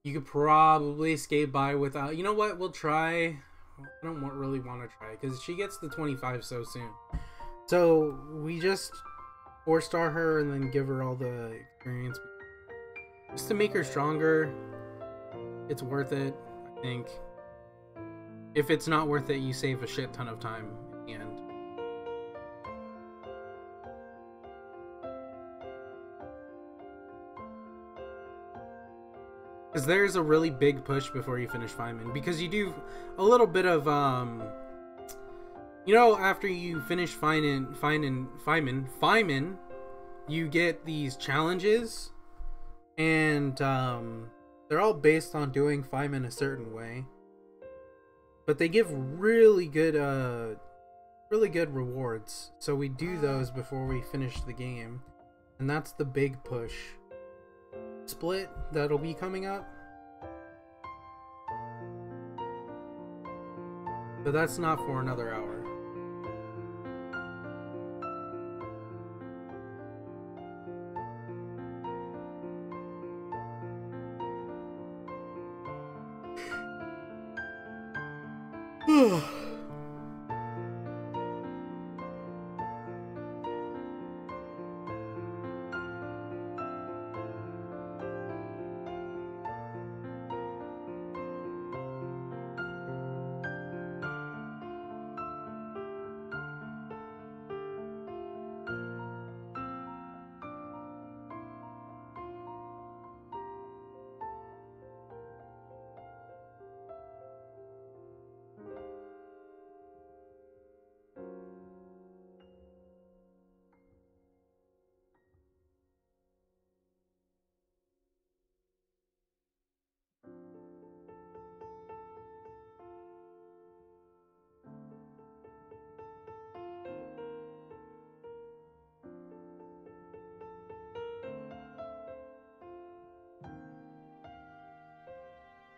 You could probably skate by without. You know what? We'll try. I don't really want to try because she gets the 25 so soon. So we just four star her and then give her all the experience. Just to make her stronger. It's worth it, I think. If it's not worth it, you save a shit ton of time Because there's a really big push before you finish Faimon. Because you do a little bit of, um... You know, after you finish Faimon, Faimon, Faimon, Faimon, you get these challenges. And, um... They're all based on doing Faimon a certain way. But they give really good, uh... Really good rewards. So we do those before we finish the game. And that's the big push split that'll be coming up. But that's not for another hour.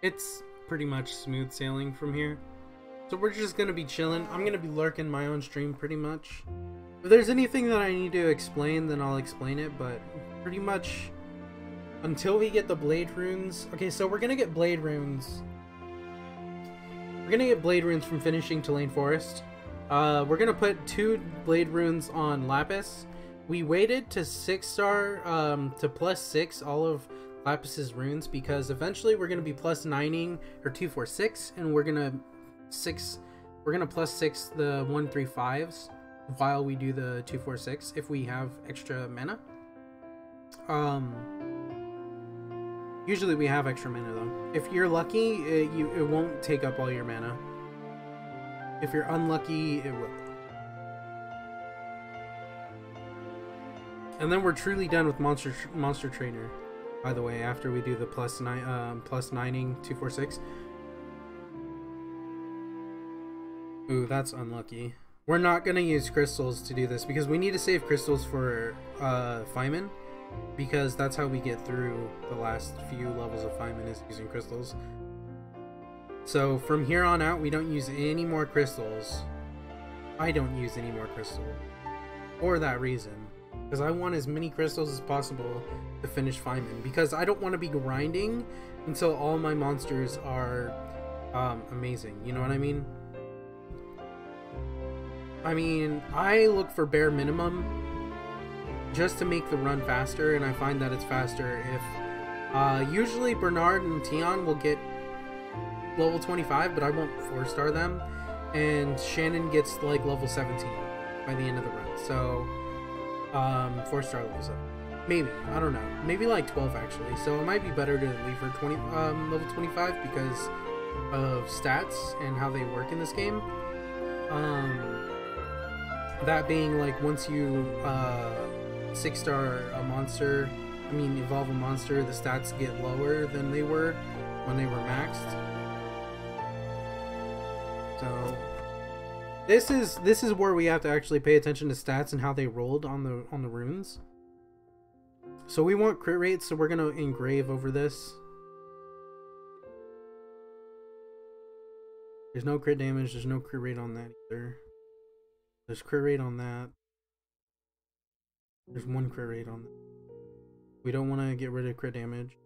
It's pretty much smooth sailing from here. So we're just gonna be chilling. I'm gonna be lurking my own stream pretty much. If there's anything that I need to explain, then I'll explain it, but pretty much until we get the blade runes. Okay, so we're gonna get blade runes. We're gonna get blade runes from finishing Telain Forest. Uh, we're gonna put two blade runes on Lapis. We waited to six star um, to plus six all of Lapis's runes because eventually we're gonna be plus nining or two four six, and we're gonna six. We're gonna plus six the one three fives while we do the two four six if we have extra mana. Um. Usually we have extra mana though. If you're lucky, it, you it won't take up all your mana. If you're unlucky, it will. And then we're truly done with Monster Monster Trainer. By the way, after we do the plus nine um, plus nining two four six. Ooh, that's unlucky. We're not gonna use crystals to do this because we need to save crystals for uh, Faimon because that's how we get through the last few levels of Faimon is using crystals. So from here on out, we don't use any more crystals. I don't use any more crystals for that reason because I want as many crystals as possible to finish Faimon because I don't want to be grinding until all my monsters are um, amazing. You know what I mean? I mean, I look for bare minimum just to make the run faster, and I find that it's faster if uh, usually Bernard and Tion will get level 25, but I won't four star them, and Shannon gets like level 17 by the end of the run. So, um, four star levels up. Maybe I don't know. Maybe like 12 actually. So it might be better to leave her 20 um, level 25 because of stats and how they work in this game. Um, that being like once you uh, six star a monster, I mean evolve a monster, the stats get lower than they were when they were maxed. So this is this is where we have to actually pay attention to stats and how they rolled on the on the runes. So we want crit rate, so we're gonna engrave over this. There's no crit damage, there's no crit rate on that either. There's crit rate on that. There's one crit rate on that. We don't want to get rid of crit damage.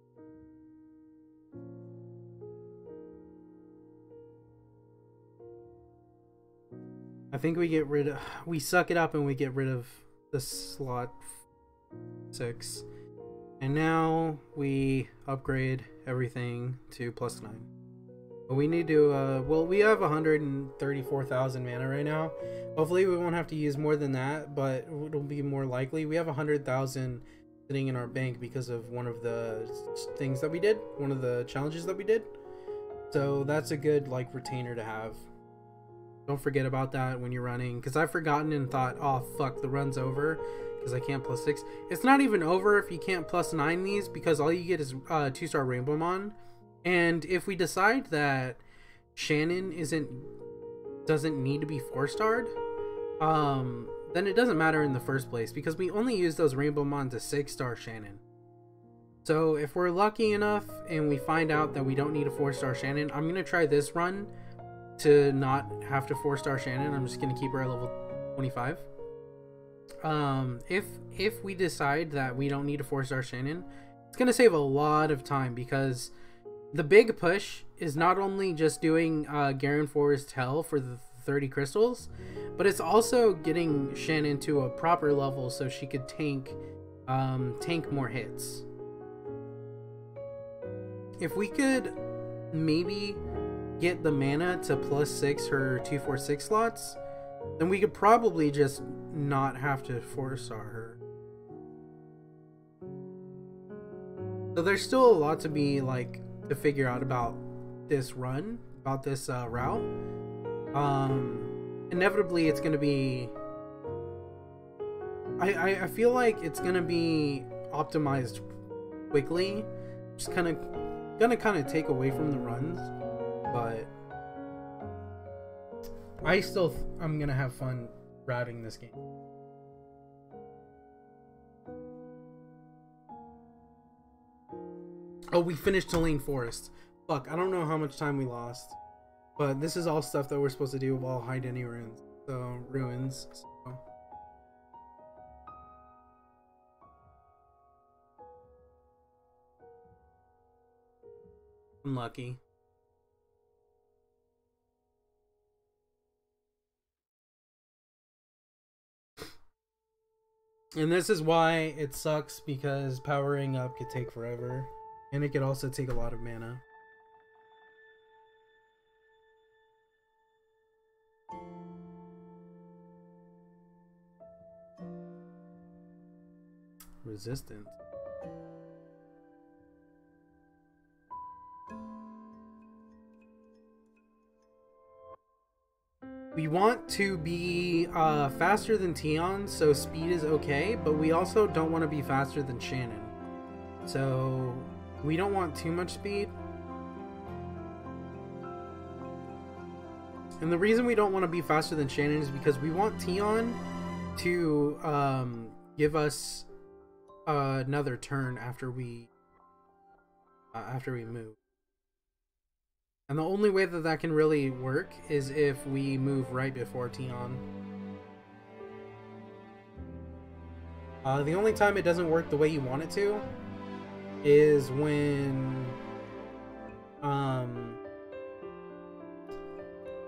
I think we get rid of we suck it up and we get rid of the slot six. And now we upgrade everything to plus nine. But we need to uh well we have 134,000 mana right now. Hopefully we won't have to use more than that, but it'll be more likely. We have 100,000 sitting in our bank because of one of the things that we did, one of the challenges that we did. So that's a good like retainer to have. Don't forget about that when you're running, because I've forgotten and thought, oh fuck, the run's over, because I can't plus six. It's not even over if you can't plus nine these, because all you get is uh, two star Rainbow Mon. And if we decide that Shannon isn't doesn't need to be four starred, um, then it doesn't matter in the first place because we only use those Rainbow Mon to six star Shannon. So if we're lucky enough and we find out that we don't need a four star Shannon, I'm gonna try this run to not have to four star Shannon. I'm just gonna keep her at level 25. Um, if if we decide that we don't need a four star Shannon, it's gonna save a lot of time because the big push is not only just doing uh, Garen Forest Hell for the 30 crystals, but it's also getting Shannon to a proper level so she could tank um, tank more hits. If we could maybe get the mana to plus six her two four six slots, then we could probably just not have to star her. So there's still a lot to be like to figure out about this run, about this uh, route. Um, inevitably, it's gonna be. I, I I feel like it's gonna be optimized quickly, just kind of gonna kind of take away from the runs, but I still th- I'm gonna have fun routing this game. Oh, we finished Telain Forest. Fuck, I don't know how much time we lost. But this is all stuff that we're supposed to do while Hydeni Ruins. So, ruins. So. Unlucky. And this is why it sucks because powering up could take forever. And it could also take a lot of mana. Resistance. We want to be uh, faster than Tion, so speed is okay, but we also don't want to be faster than Shannon. So we don't want too much speed. And the reason we don't want to be faster than Shannon is because we want Tion to um, give us another turn after we uh, after we move. And the only way that that can really work is if we move right before Tion. Uh, the only time it doesn't work the way you want it to is when um,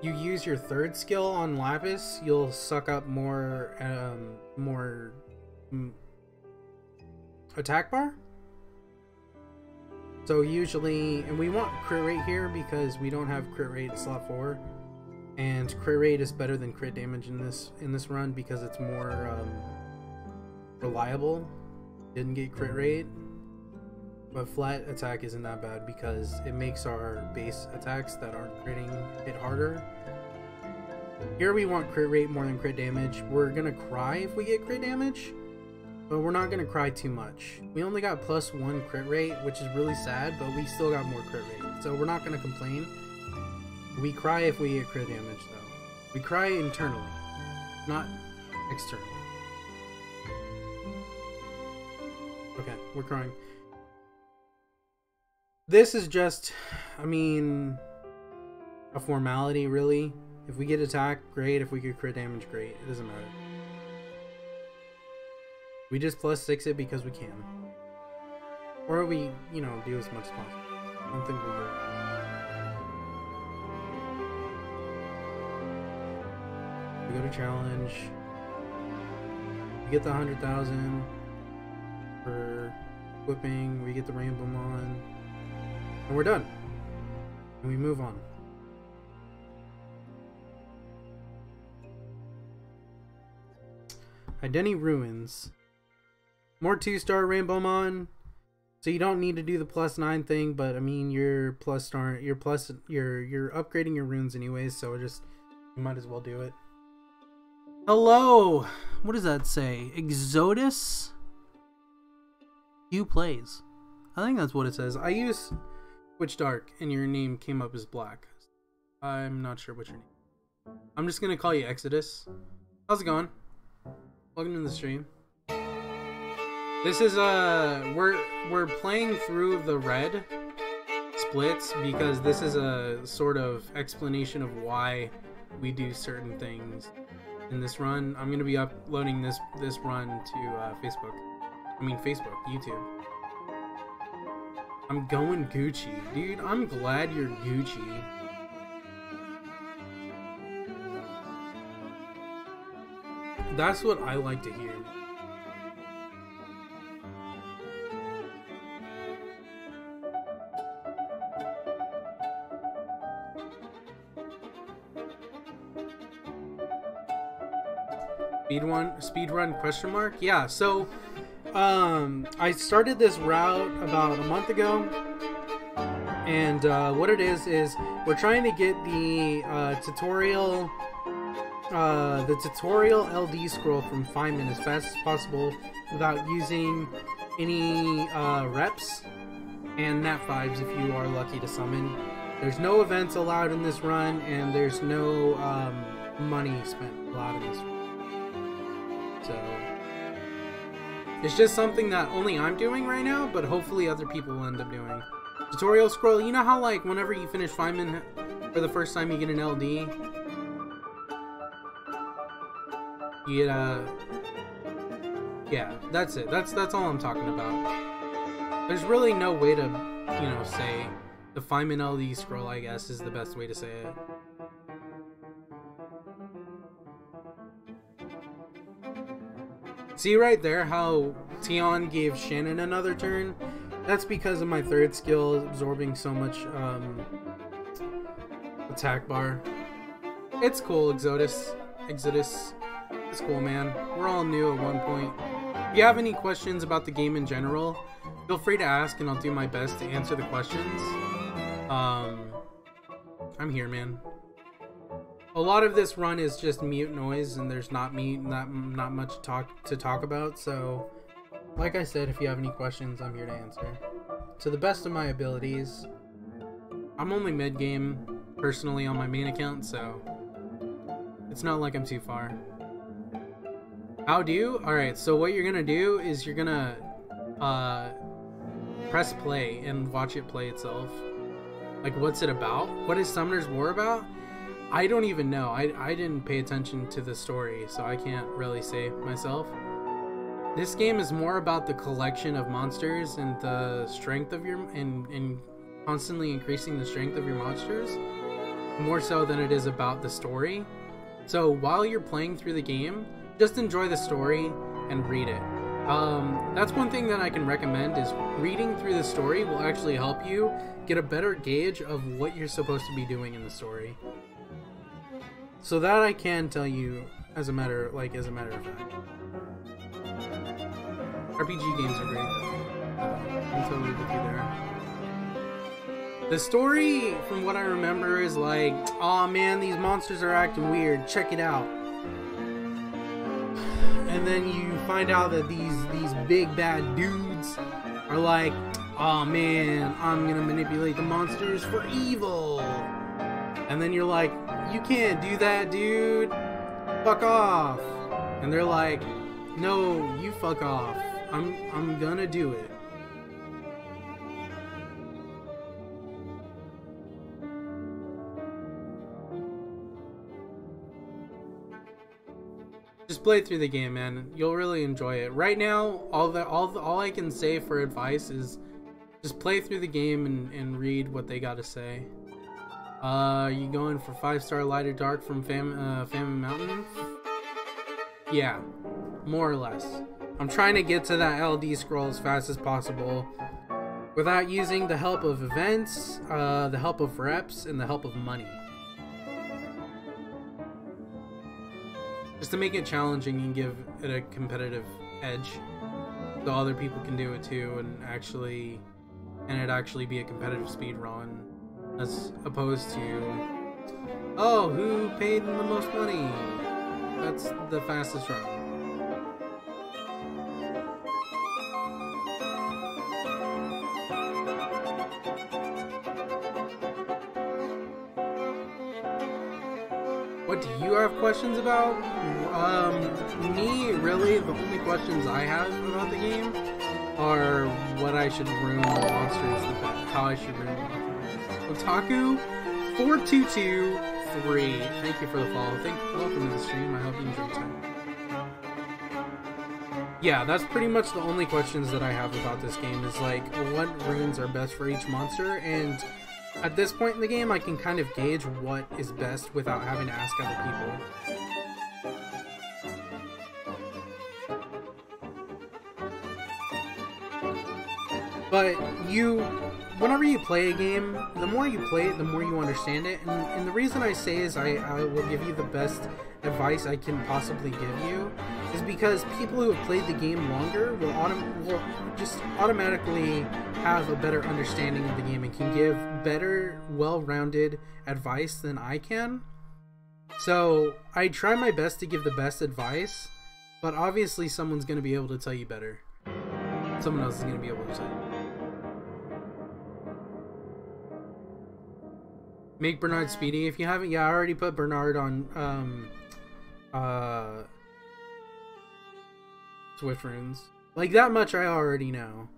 you use your third skill on Lapis. You'll suck up more um, more mm, attack bar. So usually, and we want crit rate here because we don't have crit rate in slot four, and crit rate is better than crit damage in this in this run because it's more um, reliable. Didn't get crit rate, but flat attack isn't that bad because it makes our base attacks that aren't critting hit harder. Here we want crit rate more than crit damage. We're gonna cry if we get crit damage, but we're not gonna cry too much. We only got plus one crit rate, which is really sad, but we still got more crit rate. So we're not gonna complain. We cry if we get crit damage though. We cry internally, not externally. Okay, we're crying. This is just, I mean, a formality really. If we get attacked, great. If we get crit damage, great. It doesn't matter. We just plus six it because we can. Or we, you know, do as much as possible. I don't think we will. We go to challenge. We get the 100,000 for whipping. We get the Rainbow on. And we're done. And we move on. Hydeni Ruins. More two star Rainbow Mon. So you don't need to do the plus nine thing, but I mean you're plus star you're plus you're you're upgrading your runes anyways, so just you might as well do it. Hello! What does that say? Exodus? You plays. I think that's what it says. I use Twitch Dark and your name came up as black. I'm not sure what your name. I'm just gonna call you Exodus. How's it going? Welcome to the stream. This is uh we're we're playing through the red splits because this is a sort of explanation of why we do certain things in this run. I'm gonna be uploading this this run to uh, Facebook. I mean Facebook, YouTube. I'm going Gucci, dude. I'm glad you're Gucci. That's what I like to hear. Speed run, speed run question mark? Yeah, so um I started this route about a month ago. And uh, what it is is we're trying to get the uh, tutorial uh, the tutorial LD scroll from Faimon as fast as possible without using any uh, reps and nat 5s if you are lucky to summon. There's no events allowed in this run, and there's no um, money spent allowed in this run. So it's just something that only I'm doing right now, but hopefully other people will end up doing. Tutorial scroll. You know how like whenever you finish Faimon for the first time, you get an LD. You get a. Yeah, that's it. That's that's all I'm talking about. There's really no way to, you know, say the Faimon LD scroll. I guess is the best way to say it. See right there how Tion gave Shannon another turn? That's because of my third skill absorbing so much um, attack bar. It's cool, Exodus. Exodus. It's cool, man. We're all new at one point. If you have any questions about the game in general, feel free to ask and I'll do my best to answer the questions. Um, I'm here, man. A lot of this run is just mute noise, and there's not me not not much talk to talk about. So, like I said, if you have any questions, I'm here to answer to the best of my abilities. I'm only mid game personally on my main account, so it's not like I'm too far. How do you? All right. So what you're gonna do is you're gonna uh, press play and watch it play itself. Like, what's it about? What is Summoner's War about? I don't even know. I, I didn't pay attention to the story, so I can't really say myself. This game is more about the collection of monsters and the strength of your and, and constantly increasing the strength of your monsters, more so than it is about the story. So while you're playing through the game, just enjoy the story and read it. Um, that's one thing that I can recommend is reading through the story will actually help you get a better gauge of what you're supposed to be doing in the story. So that I can tell you as a matter like as a matter of fact. RPG games are great. I'm totally with you there. The story, from what I remember, is like, oh man, these monsters are acting weird. Check it out. And then you find out that these these big bad dudes are like, oh man, I'm gonna manipulate the monsters for evil. And then you're like, you can't do that, dude. Fuck off. And they're like, no, you fuck off. I'm I'm gonna do it. Just play through the game, man. You'll really enjoy it. Right now, all the all the, all I can say for advice is just play through the game and, and read what they got to say. Uh, you going for five star light or dark from Fam uh, Faimon Mountain? Yeah, more or less. I'm trying to get to that LD scroll as fast as possible without using the help of events, uh, the help of reps, and the help of money. Just to make it challenging and give it a competitive edge, so other people can do it too, and actually, and it actually be a competitive speed run, as opposed to, oh, who paid the most money? That's the fastest run. What do you have questions about? Um, me, really, the only questions I have about the game are what I should the monsters, the how I should the Otaku 4223. Thank you for the follow. Thank welcome to the stream. I hope you enjoyed time. Yeah, that's pretty much the only questions that I have about this game is like what runes are best for each monster and at this point in the game, I can kind of gauge what is best without having to ask other people. But you, whenever you play a game, the more you play it, the more you understand it. And, and the reason I say is I, I will give you the best advice I can possibly give you is because people who have played the game longer will, autom- will just automatically have a better understanding of the game and can give better, well-rounded advice than I can. So I try my best to give the best advice, but obviously someone's going to be able to tell you better. Someone else is going to be able to tell you. Make Bernard speedy if you haven't. Yeah, I already put Bernard on um, uh, Swift runes. Like that much I already know.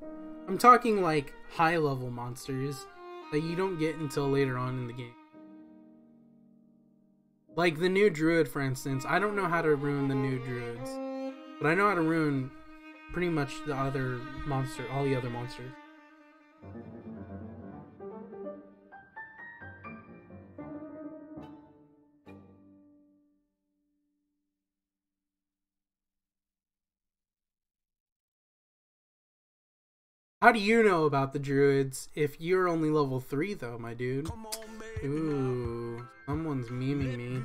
I'm talking like high level monsters that you don't get until later on in the game. Like the new druid, for instance. I don't know how to ruin the new druids, but I know how to ruin pretty much the other monster, all the other monsters. How do you know about the druids if you're only level 3 though, my dude? Come on, baby. Ooh, someone's memeing me.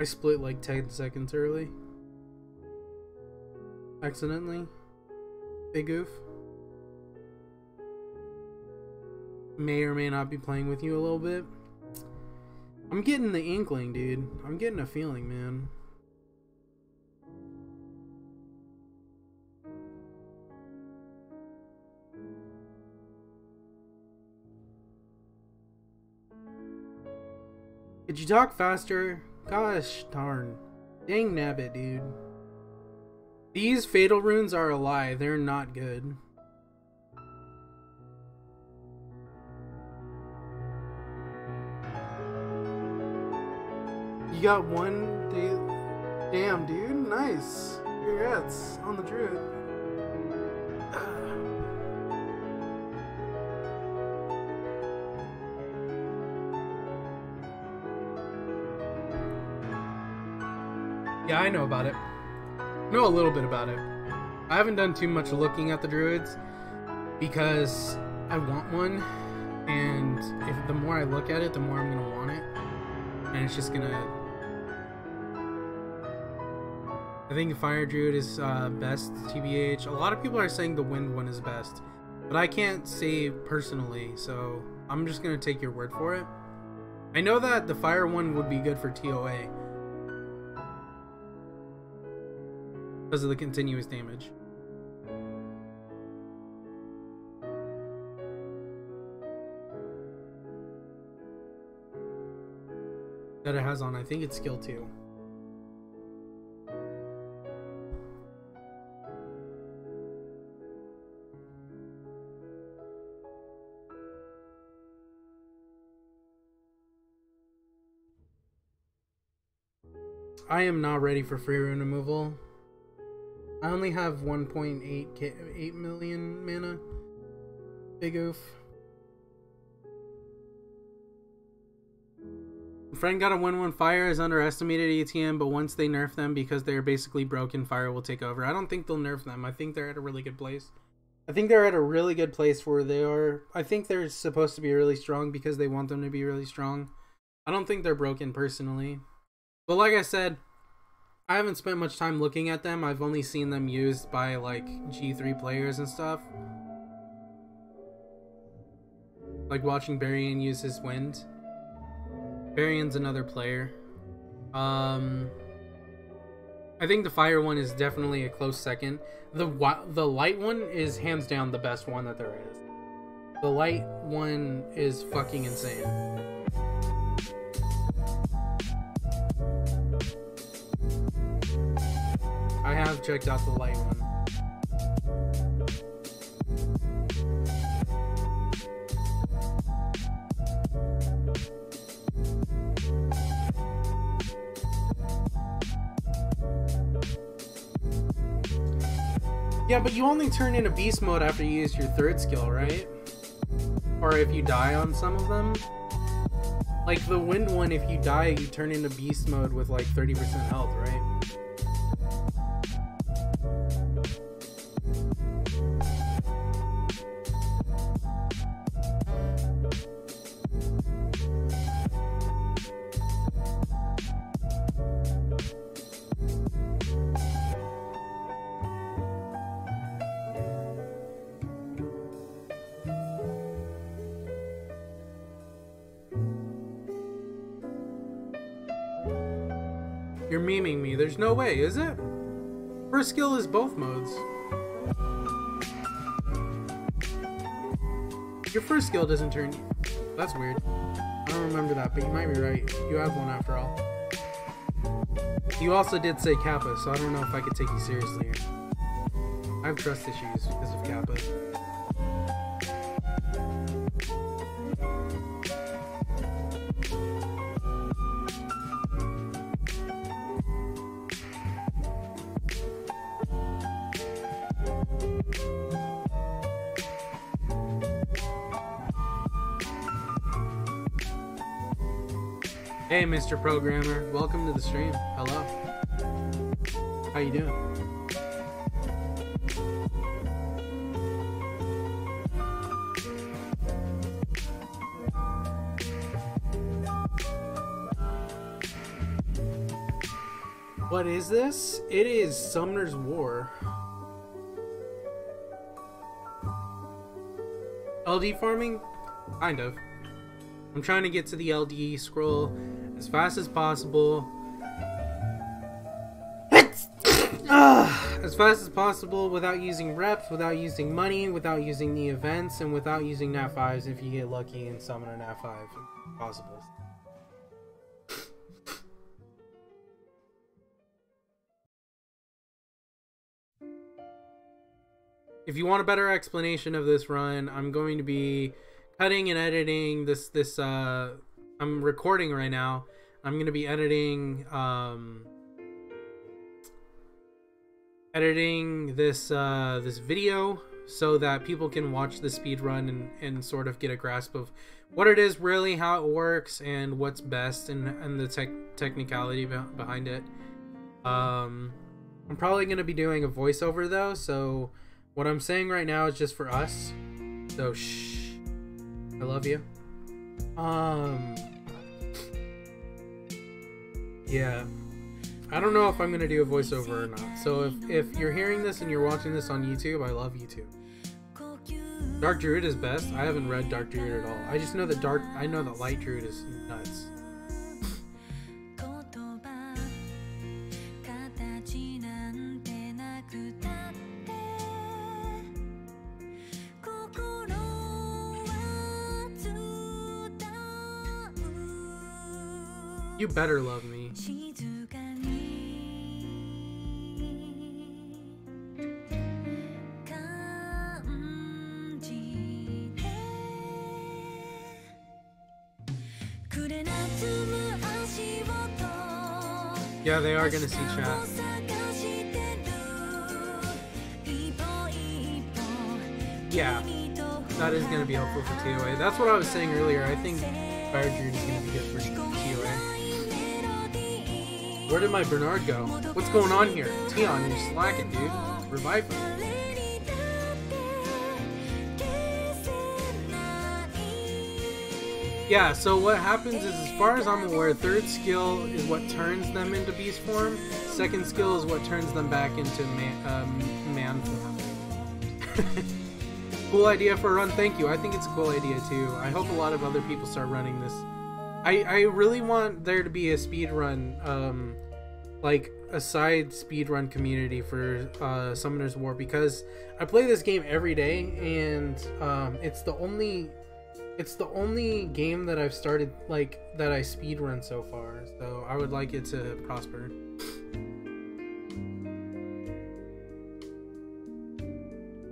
I split like 10 seconds early. Accidentally. Big goof. May or may not be playing with you a little bit. I'm getting the inkling, dude. I'm getting a feeling, man. Could you talk faster? Gosh darn. Dang nabbit, dude. These fatal runes are a lie. They're not good. You got one. Damn, dude. Nice. Congrats on the druid. Yeah, I know about it. know a little bit about it. I haven't done too much looking at the druids because I want one, and if the more I look at it, the more I'm gonna want it, and it's just gonna. I think Fire Druid is uh, best, TBH. A lot of people are saying the Wind one is best, but I can't say personally, so I'm just gonna take your word for it. I know that the Fire one would be good for TOA. Because of the continuous damage. That it has on, I think it's skill 2. I am not ready for free rune removal. I only have 1.8 K- 8 million mana. Big oof. Friend got a 1 1 fire is underestimated ATM, but once they nerf them because they're basically broken, fire will take over. I don't think they'll nerf them. I think they're at a really good place. I think they're at a really good place where they are. I think they're supposed to be really strong because they want them to be really strong. I don't think they're broken personally. But like I said, I haven't spent much time looking at them. I've only seen them used by like G3 players and stuff. Like watching Barian use his wind. Barian's another player. Um I think the fire one is definitely a close second. The the light one is hands down the best one that there is. The light one is fucking insane. I have checked out the light one. Yeah, but you only turn into beast mode after you use your third skill, right? Or if you die on some of them. Like the wind one, if you die, you turn into beast mode with like 30% health, right? No way, is it? First skill is both modes. Your first skill doesn't turn. That's weird. I don't remember that, but you might be right. You have one after all. You also did say Kappa, so I don't know if I could take you seriously. I have trust issues because of Kappa. Hey, Mr. Programmer. Welcome to the stream. Hello. How you doing? What is this? It is Summoner's War. LD farming? Kind of. I'm trying to get to the LD scroll as fast as possible. As fast as possible without using reps, without using money, without using the events, and without using nat 5s if you get lucky and summon a nat 5 possible. If you want a better explanation of this run, I'm going to be cutting and editing this this uh I'm recording right now. I'm to be editing um editing this uh this video so that people can watch the speed run and, and sort of get a grasp of what it is really how it works and what's best and, and the tech technicality be- behind it. Um i'm probably to be doing a voiceover though so what i'm saying right now is just for us. So shh. I love you um yeah I don't know if I'm gonna do a voiceover or not. So if if you're hearing this and you're watching this on YouTube, I love YouTube. Dark Druid is best. I haven't read Dark Druid at all. I just know that Dark. I know that Light Druid is nuts. You better love me. Yeah, they are gonna see chat. Yeah, that is gonna be helpful for TOA. That's what I was saying earlier. I think Fire Druid is gonna be good for TOA. Where did my Bernard go? What's going on here? Tion, you're slacking, dude. Revive him.「Yeah, so what happens is, as far as I'm aware, third skill is what turns them into beast form. Second skill is what turns them back into man, um, man form. cool idea for a run. Thank you. I think it's a cool idea too. I hope a lot of other people start running this. I I really want there to be a speed run, um, like a side speed run community for uh, Summoner's War because I play this game every day and um, it's the only it's the only game that I've started like that I speed run so far. So I would like it to prosper.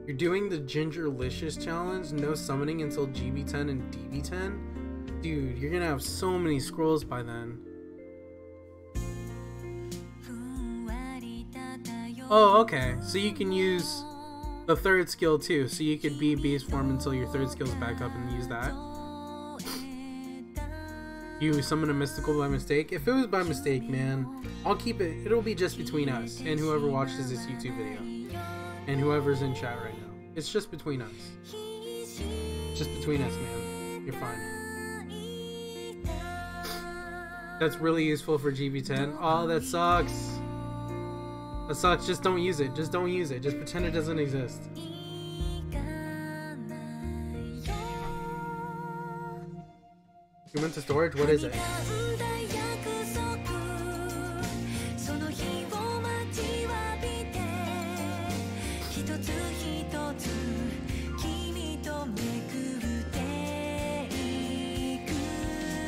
You're doing the Gingerlicious challenge, no summoning until GB10 and DB10? Dude, you're gonna have so many scrolls by then. Oh, okay. So you can use the third skill too. So you could be beast form until your third skill's back up and use that. You summon a mystical by mistake. If it was by mistake, man, I'll keep it. It'll be just between us and whoever watches this YouTube video. And whoever's in chat right now. It's just between us. Just between us, man. You're fine. That's really useful for GB10. Oh, that sucks. That sucks. Just don't use it. Just don't use it. Just pretend it doesn't exist. You went to storage? What is it?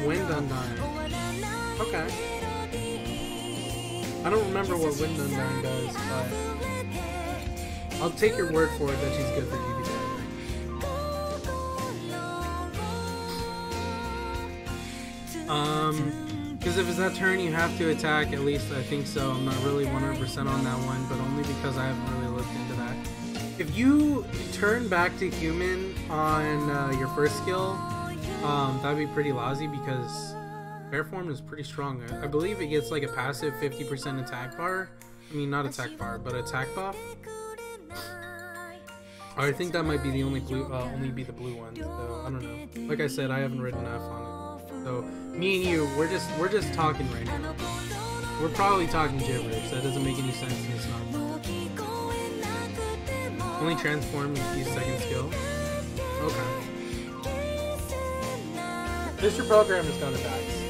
Wind Undying. Okay. I don't remember what Wind Nine does, but I'll take your word for it that she's good for GB Um, because if it's that turn, you have to attack. At least I think so. I'm not really 100% on that one, but only because I haven't really looked into that. If you turn back to human on uh, your first skill, um, that'd be pretty lousy because Bear form is pretty strong. I, I believe it gets like a passive 50% attack bar. I mean, not attack bar, but attack buff. I think that might be the only blue, uh, only be the blue one. So I don't know. Like I said, I haven't read enough on it. So me and you, we're just we're just talking right now. We're probably talking gibberish. That doesn't make any sense. And it's not. Only transform you use second skill. Okay. Mr. Program is gonna die.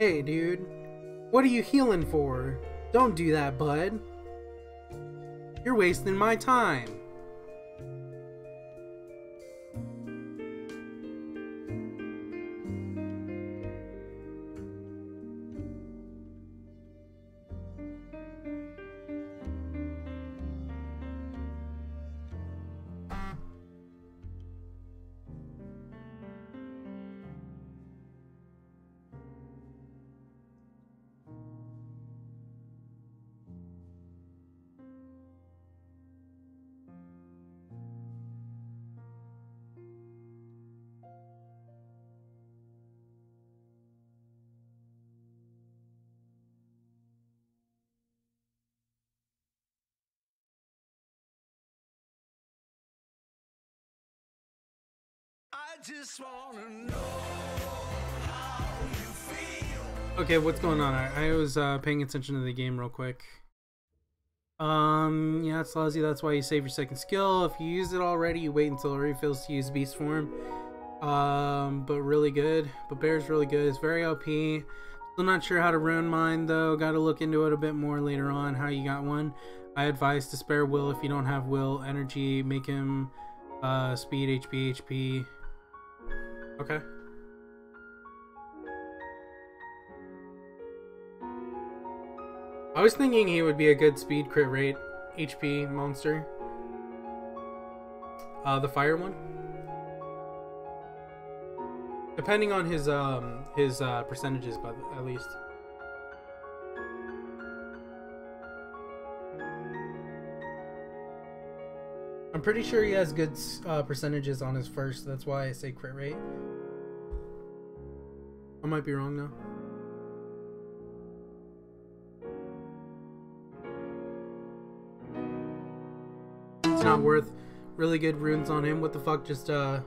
Hey, dude. What are you healing for? Don't do that, bud. You're wasting my time. Okay, what's going on? I, I was uh, paying attention to the game real quick. Um, yeah, it's lousy. That's why you save your second skill. If you use it already, you wait until it refills to use beast form. Um, but really good. But bear's really good. It's very OP. Still not sure how to ruin mine though. Got to look into it a bit more later on. How you got one? I advise to spare will if you don't have will energy. Make him uh, speed, HP, HP. Okay. I was thinking he would be a good speed crit rate HP monster. Uh, the fire one. Depending on his um his uh, percentages, but at least. I'm pretty sure he has good uh, percentages on his first. That's why I say crit rate. I might be wrong though. It's not worth really good runes on him. What the fuck? Just uh.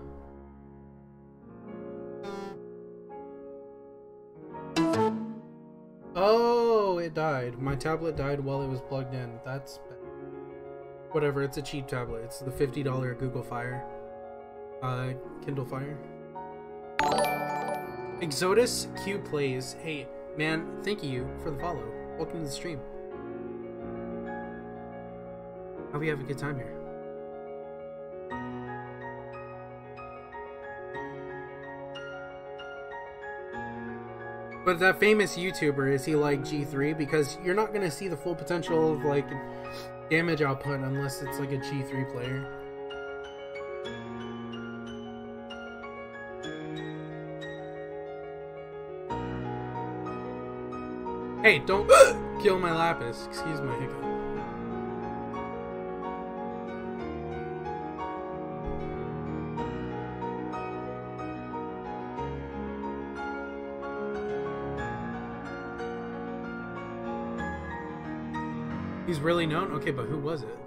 Oh, it died. My tablet died while it was plugged in. That's bad. Whatever. It's a cheap tablet. It's the fifty dollar Google Fire, uh, Kindle Fire. Exodus Q plays. Hey, man, thank you for the follow. Welcome to the stream. Hope you have a good time here. But that famous YouTuber, is he like G3? Because you're not gonna see the full potential of like damage output unless it's like a G3 player. Hey, don't kill my lapis. Excuse my hiccup. Really known? Okay, but who was it?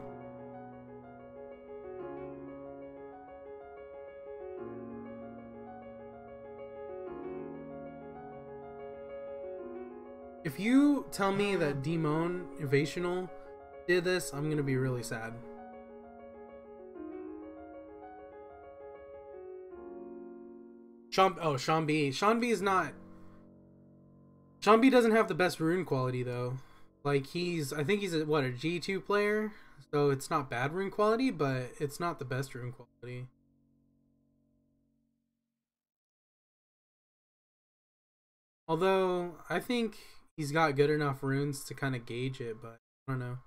If you tell me that Demon Evasional did this, I'm gonna be really sad. Sean, oh, Sean B. Sean B is not. Sean B doesn't have the best rune quality though. Like he's, I think he's a what a G two player, so it's not bad rune quality, but it's not the best rune quality. Although I think he's got good enough runes to kind of gauge it, but I don't know.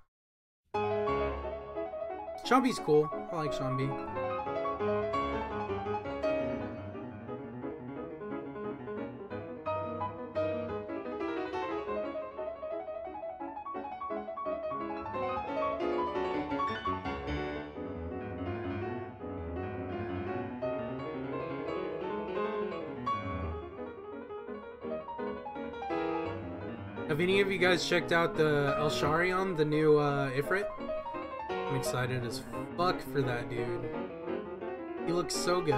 B's cool. I like Sean of you guys checked out the Elsharion, the new uh, Ifrit? I'm excited as fuck for that dude. He looks so good.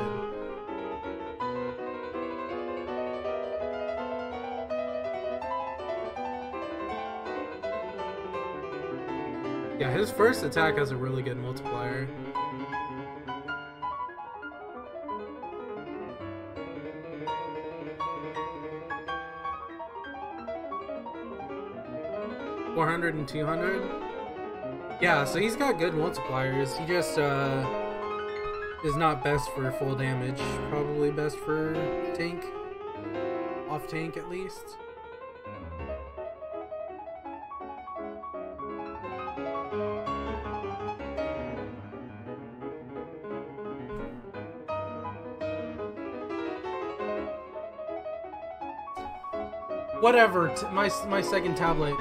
Yeah, his first attack has a really good multiplier. Four hundred and two hundred. Yeah, so he's got good multipliers. He just uh is not best for full damage. Probably best for tank. Off tank at least. Whatever. My my second tablet.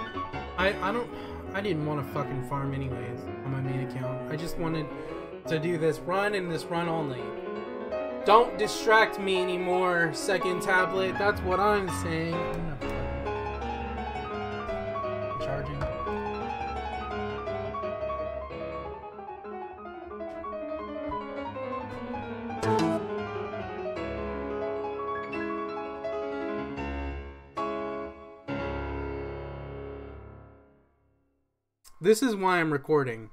I I don't. I didn't want to fucking farm anyways on my main account. I just wanted to do this run and this run only. Don't distract me anymore, second tablet. That's what I'm saying. This is why I'm recording.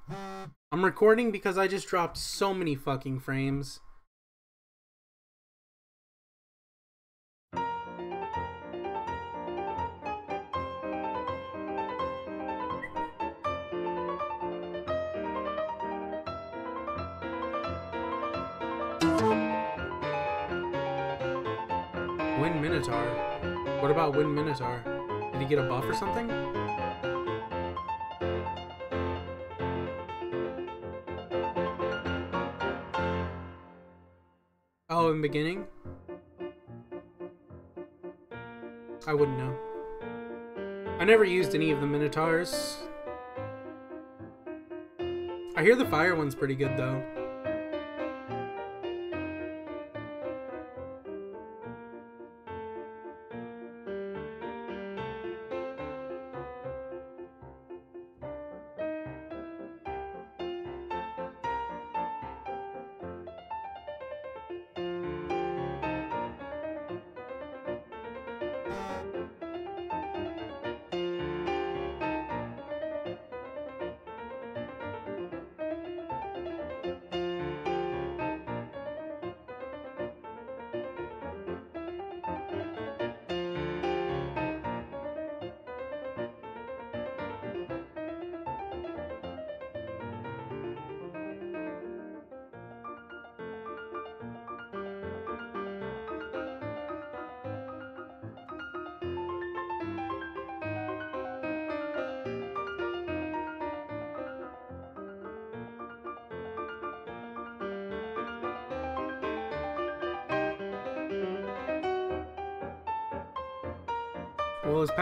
I'm recording because I just dropped so many fucking frames. Win Minotaur. What about Win Minotaur? Did he get a buff or something? Beginning? I wouldn't know. I never used any of the Minotaurs. I hear the fire one's pretty good though.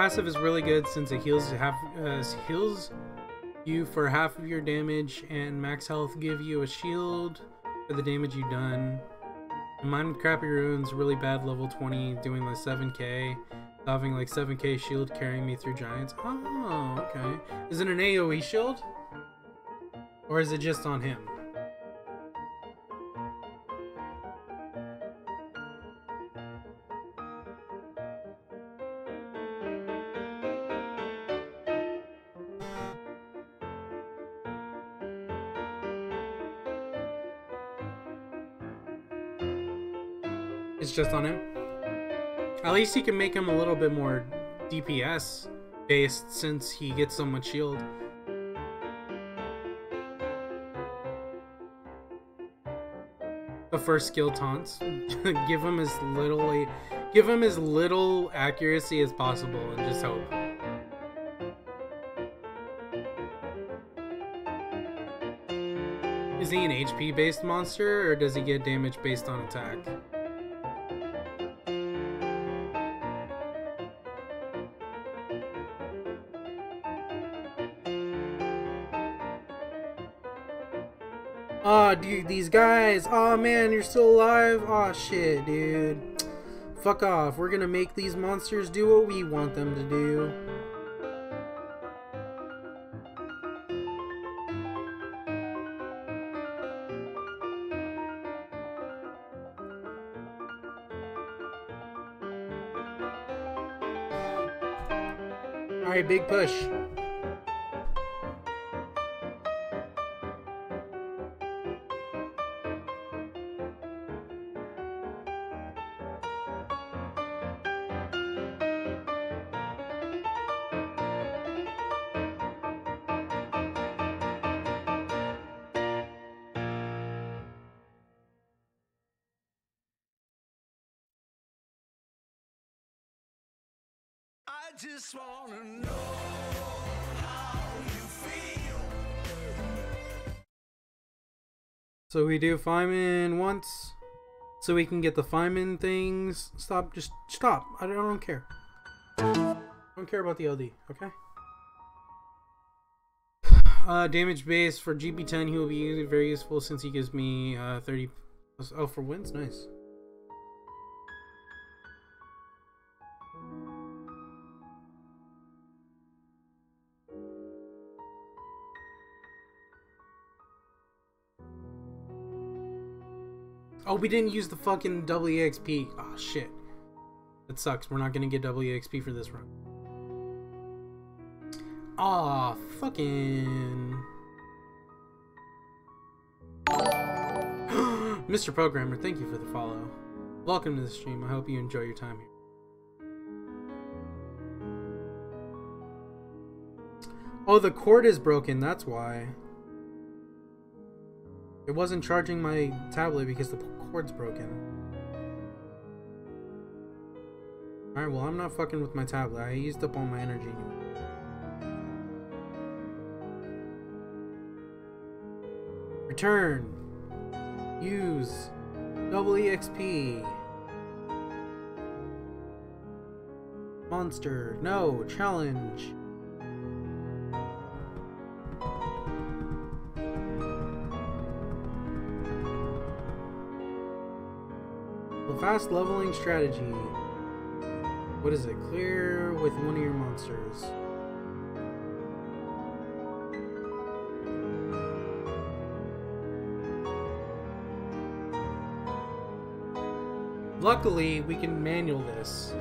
Passive is really good since it heals half uh, heals you for half of your damage, and max health give you a shield for the damage you've done. Mine crappy runes, really bad level 20, doing like 7k, having like 7k shield carrying me through giants. Oh, okay. Is it an AoE shield? Or is it just on him? Least he can make him a little bit more DPS based since he gets so much shield. The first skill taunts. give him as little give him as little accuracy as possible and just hope. Is he an HP based monster or does he get damage based on attack? Dude, these guys. Oh man, you're still alive. Oh shit, dude. Fuck off. We're gonna make these monsters do what we want them to do. Alright, big push. I just wanna know. So we do Faimon once, so we can get the Faimon things. Stop, just stop. I don't, I don't care. I don't care about the LD, okay? Uh, damage base for GB10, he will be very useful since he gives me uh, 30. plus- Oh, for wins? Nice. We didn't use the fucking double EXP. Oh, ah, shit. That sucks. We're not gonna get double EXP for this run. Aw, fucking. Mr. Programmer, thank you for the follow. Welcome to the stream. I hope you enjoy your time here. Oh, the cord is broken. That's why. It wasn't charging my tablet because the cord's broken. Alright, well, I'm not fucking with my tablet. I used up all my energy. Return. Use. Double EXP. Monster. No. Challenge. Fast leveling strategy. What is it? Clear with one of your monsters. Luckily, we can manual this.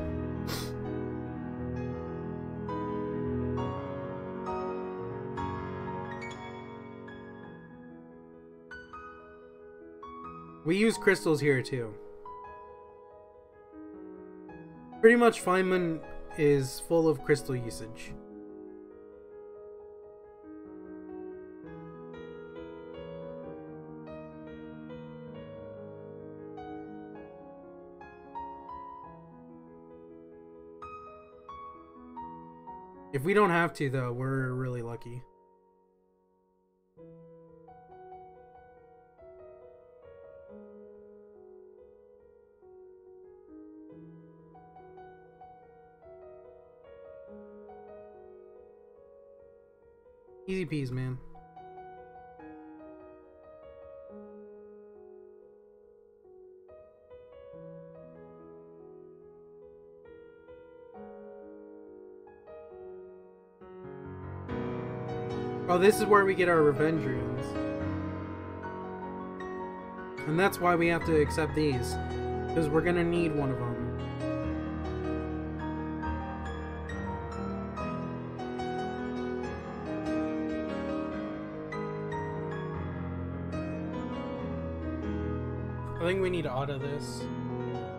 We use crystals here too. Pretty much Faimon is full of crystal usage. If we don't have to though, we're really lucky. Peas, man. Oh, this is where we get our revenge runes. And that's why we have to accept these. Because we're gonna need one of them. Need to auto this.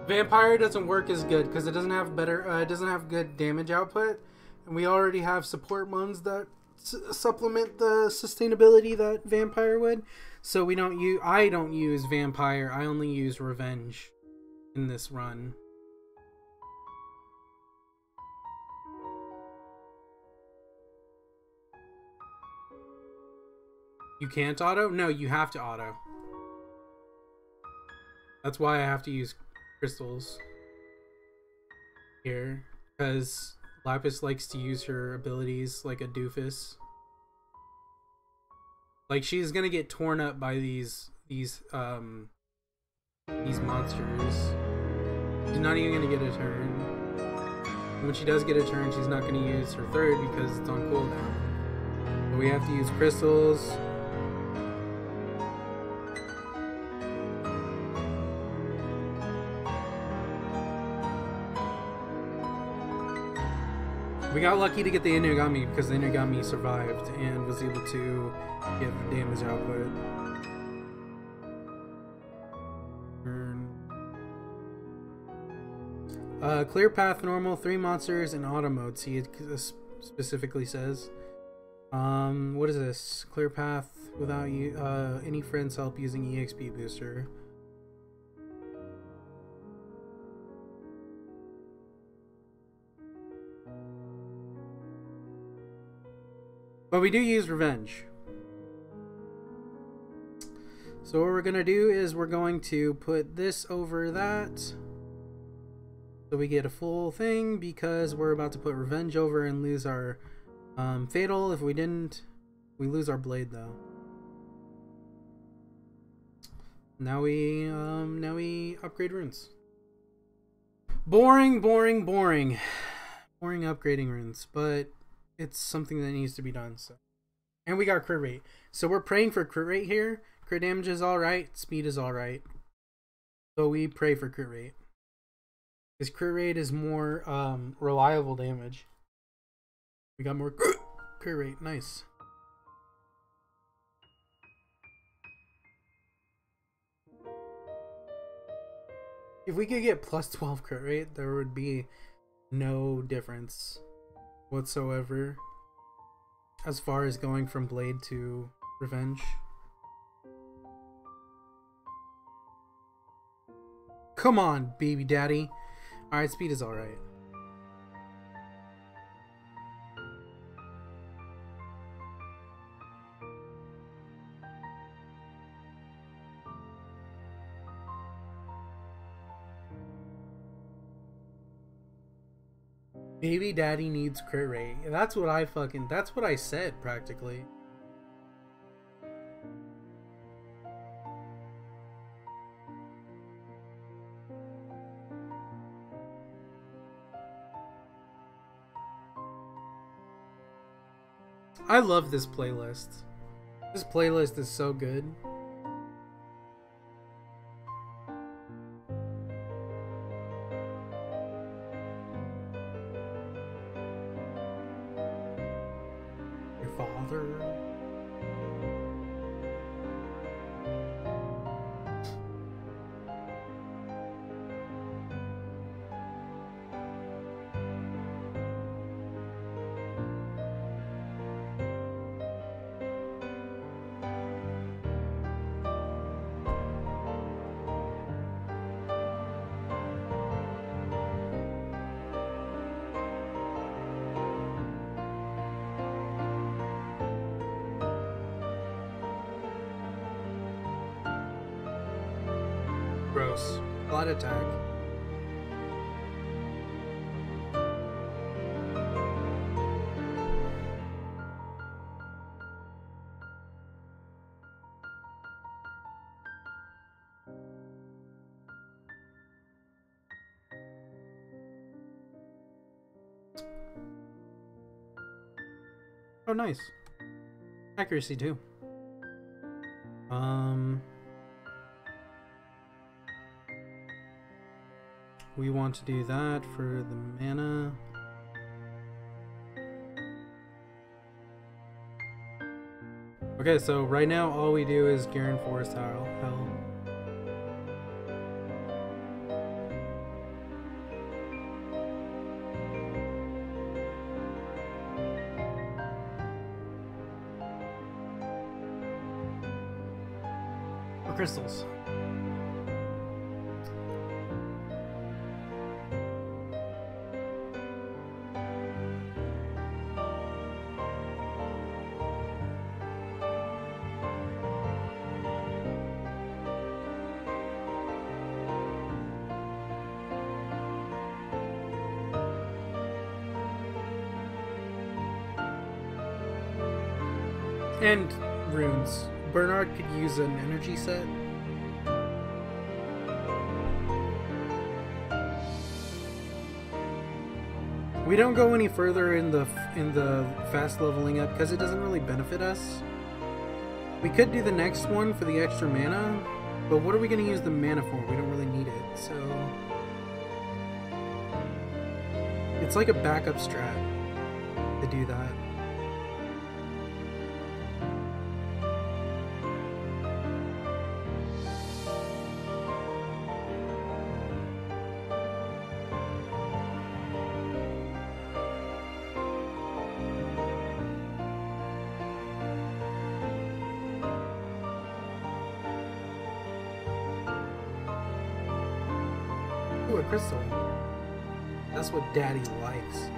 Vampire doesn't work as good because it doesn't have better. Uh, it doesn't have good damage output, and we already have support ones that supplement the sustainability that Vampire would. So we don't use. I don't use Vampire. I only use Revenge in this run. You can't auto? No, you have to auto. That's why I have to use crystals here. Because Lapis likes to use her abilities like a doofus. Like she's gonna get torn up by these these um these monsters. She's not even gonna get a turn. When she does get a turn, she's not gonna use her third because it's on cooldown. But we have to use crystals. We got lucky to get the Inugami because the Inugami survived and was able to get damage output. Uh, clear path, normal, three monsters, and auto mode. See, it specifically says. Um, what is this? Clear path without uh, any friends help using EXP booster. But we do use revenge. So what we're gonna do is we're going to put this over that. So we get a full thing because we're about to put revenge over and lose our um, fatal. If we didn't, we lose our blade though. Now we um now we upgrade runes. Boring, boring, boring. Boring upgrading runes, but it's something that needs to be done. So, and we got crit rate. So we're praying for crit rate here. Crit damage is all right. Speed is all right. So we pray for crit rate. Because crit rate is more um, reliable damage. We got more crit crit rate. Nice. If we could get plus 12 crit rate, there would be no difference whatsoever as far as going from Blade to Revenge. Come on, baby daddy. Alright, speed is alright. Baby daddy needs crit rate. That's what I fucking that's what I said practically. I love this playlist. This playlist is so good. Nice. Accuracy too. Um. We want to do that for the mana. Okay, so right now all we do is Garen Forest Hell. Further in the in the fast leveling up because it doesn't really benefit us. We could do the next one for the extra mana, but what are we going to use the mana for? We don't really need it, so it's like a backup strat to do that. Daddy likes.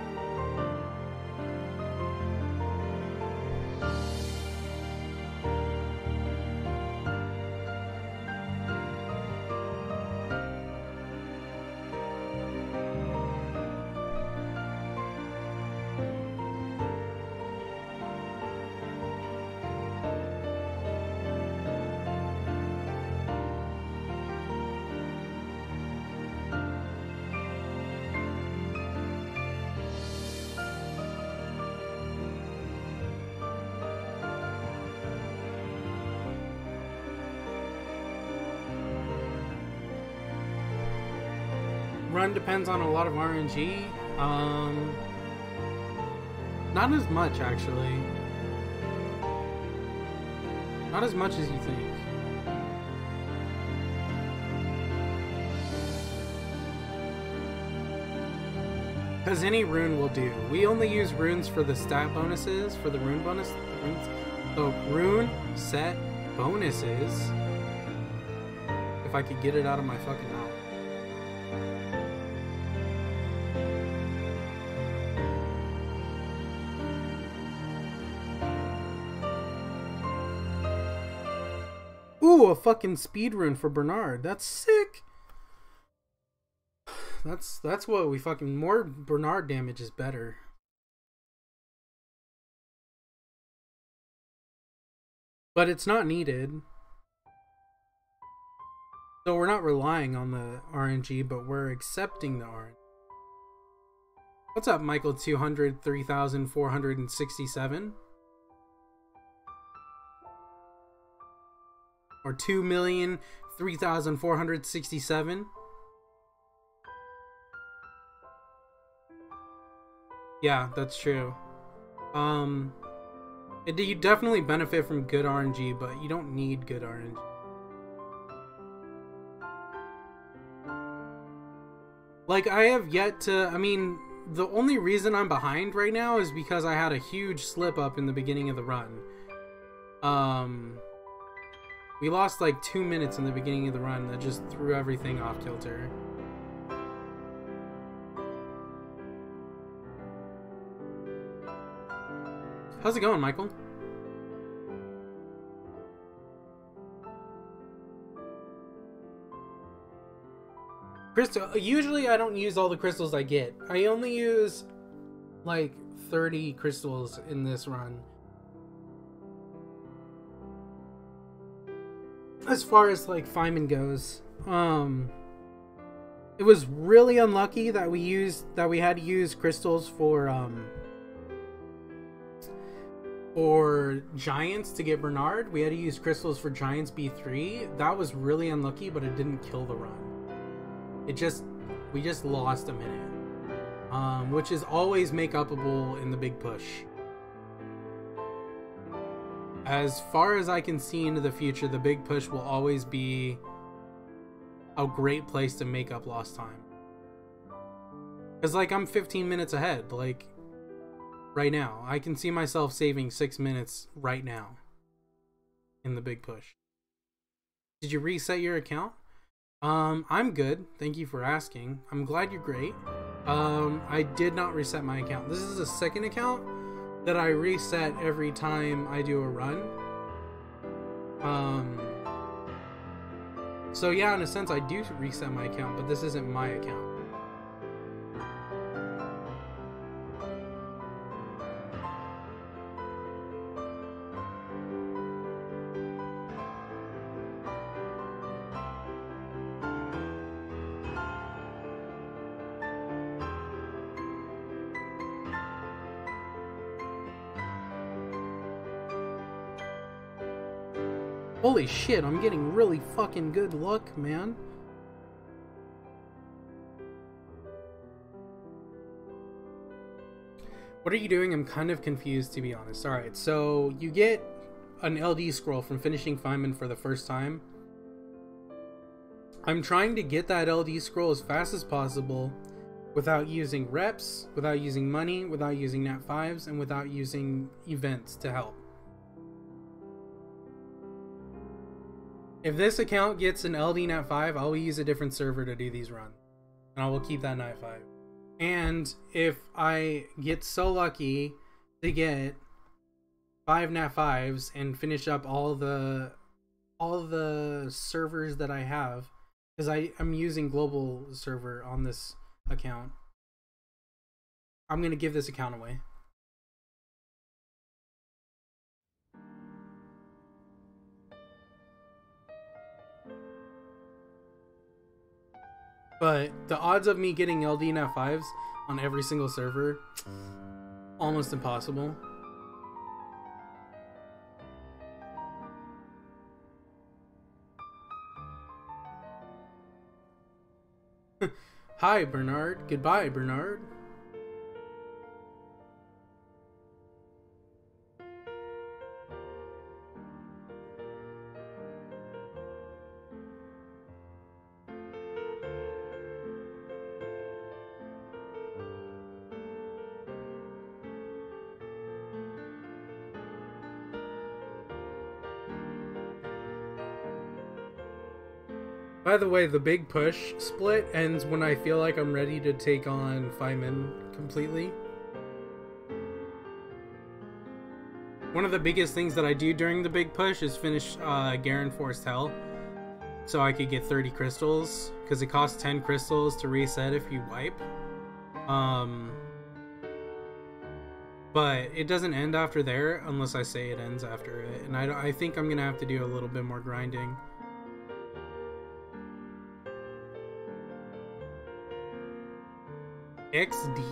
Run depends on a lot of RNG. Um, not as much actually. Not as much as you think. Because any rune will do. We only use runes for the stat bonuses, for the rune bonus. The runes, so rune set bonuses. If I could get it out of my fucking mouth. A fucking speed rune for Bernard. That's sick. That's that's what we fucking more Bernard damage is better. But it's not needed. So we're not relying on the RNG, but we're accepting the RNG. What's up, Michael 200 3467? Or 2 3467? Yeah, that's true. Um, it, you definitely benefit from good RNG, but you don't need good RNG. Like, I have yet to. I mean, the only reason I'm behind right now is because I had a huge slip up in the beginning of the run. Um, we lost like two minutes in the beginning of the run that just threw everything off kilter. How's it going, Michael? Crystal. Uh, usually, I don't use all the crystals I get. I only use like 30 crystals in this run. As far as like Faimon goes, um, it was really unlucky that we used that we had to use crystals for um for Giants to get Bernard. We had to use crystals for Giants B3. That was really unlucky, but it didn't kill the run. It just we just lost a minute. Um, which is always make upable in the big push. As far as I can see into the future, the big push will always be a great place to make up lost time. Cause like I'm 15 minutes ahead, like right now. I can see myself saving six minutes right now in the big push. Did you reset your account? Um, I'm good. Thank you for asking. I'm glad you're great. Um, I did not reset my account. This is a second account that I reset every time I do a run. Um, so yeah, in a sense, I do reset my account, but this isn't my account. Shit, I'm getting really fucking good luck, man. What are you doing? I'm kind of confused, to be honest. Alright, so you get an LD scroll from finishing Faimon for the first time. I'm trying to get that LD scroll as fast as possible without using reps, without using money, without using nat 5s, and without using events to help. If this account gets an LD Nat 5, I will use a different server to do these runs. And I will keep that Nat 5. And if I get so lucky to get five Nat 5s and finish up all the all the servers that I have, because I I'm using global server on this account, I'm gonna give this account away. But the odds of me getting LD and F5s on every single server, almost impossible. Hi, Bernard. Goodbye, Bernard. By the way, the big push split ends when I feel like I'm ready to take on Faimon completely. One of the biggest things that I do during the big push is finish uh, Garen Forest Hell. So I could get 30 crystals. Because it costs 10 crystals to reset if you wipe. Um, but it doesn't end after there unless I say it ends after it. And I, I think I'm going to have to do a little bit more grinding. XD.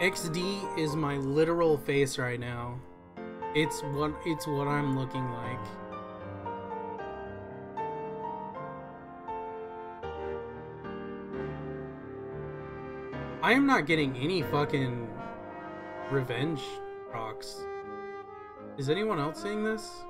XD is my literal face right now. It's what it's what I'm looking like. I am not getting any fucking revenge Is anyone else seeing this?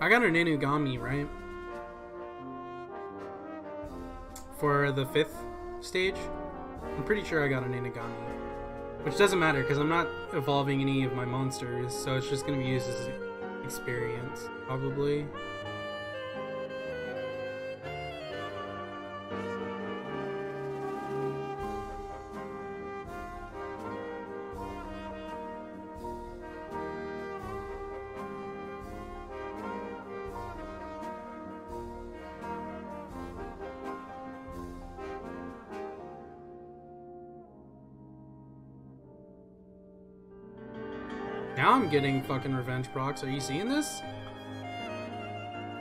I got an Inugami, right? For the fifth stage? I'm pretty sure I got an Inugami. Which doesn't matter because I'm not evolving any of my monsters, so it's just going to be used as experience, probably. Getting fucking revenge procs. Are you seeing this?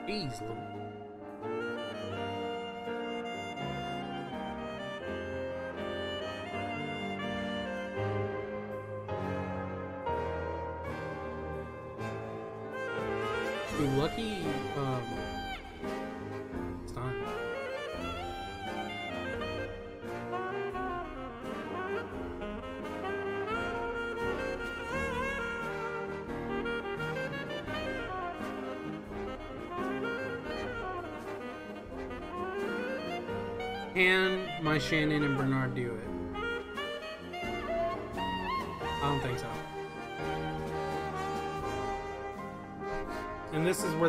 Jeez,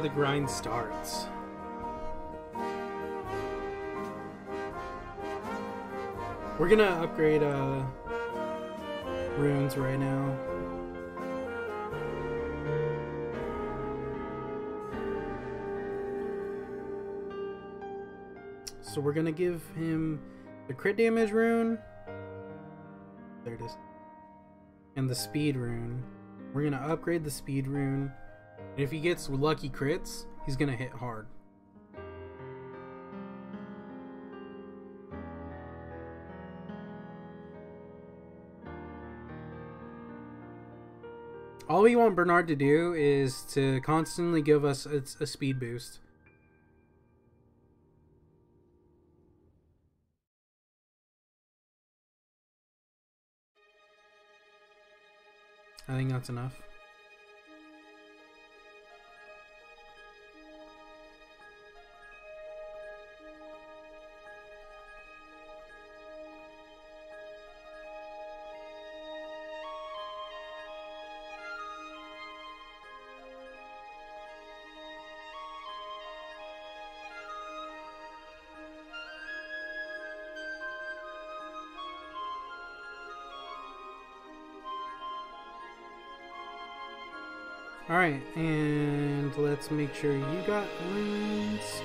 the grind starts. We're gonna upgrade uh runes right now. So we're gonna give him the crit damage rune. There it is. And the speed rune. We're gonna upgrade the speed rune. And if he gets lucky crits, he's gonna hit hard. All we want Bernard to do is to constantly give us a, a speed boost. I think that's enough. Make sure you got runes.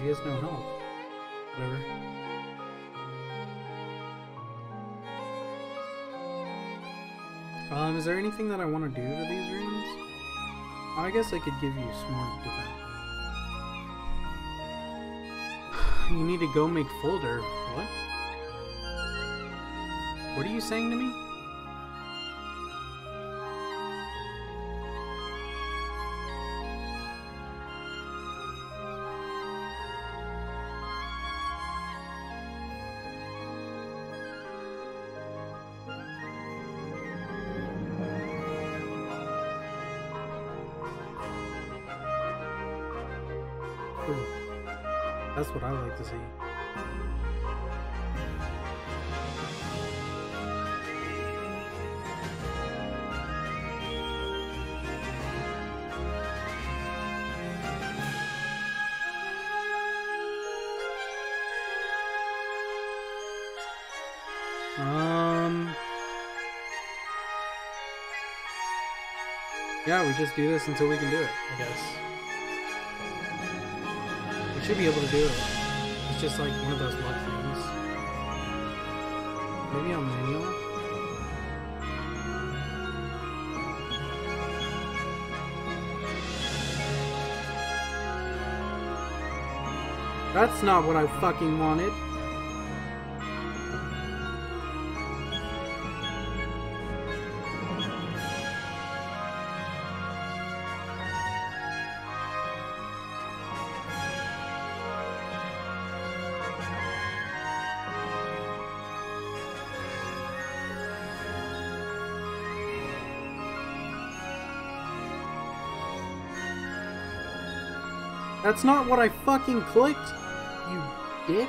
He has no health. Whatever. Um, is there anything that I want to do to these rooms? I guess I could give you some more. You need to go make folder. What? What are you saying to me? We just do this until we can do it, I guess. We should be able to do it. It's just like one of those luck things. Maybe on manual? That's not what I fucking wanted. That's not what I fucking clicked, you dick.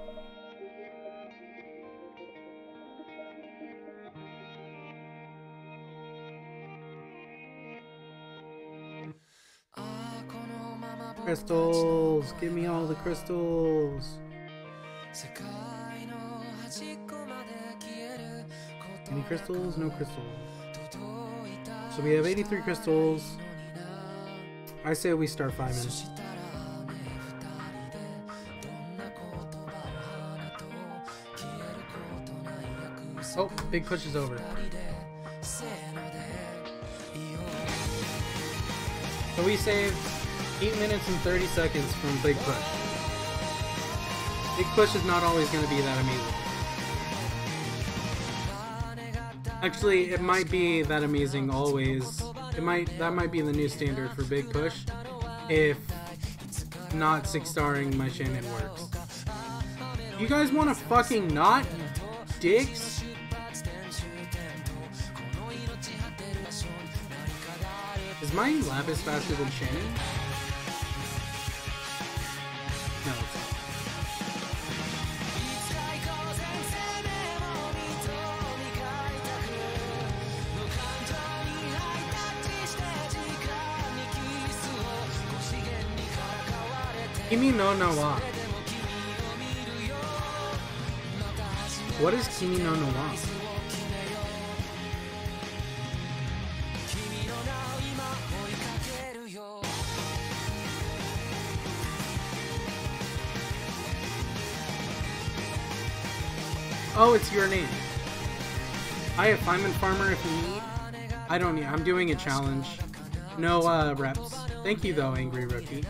Crystals. Give me all the crystals. Any crystals? No crystals. So we have 83 crystals. I say we start five minutes. Oh, big push is over. So we saved 8 minutes and 30 seconds from Big Push. Big Push is not always going to be that amazing. Actually, it might be that amazing always. It might that might be the new standard for Big Push if not six starring my Shannon works. You guys want to fucking not, dicks? Is my Lapis faster than Shannon? No wa. What is Kimi no na wa? Oh, it's your name. I have Faimon Farmer if you need. I don't need. I'm doing a challenge. No uh, reps. Thank you though, Angry Rookie.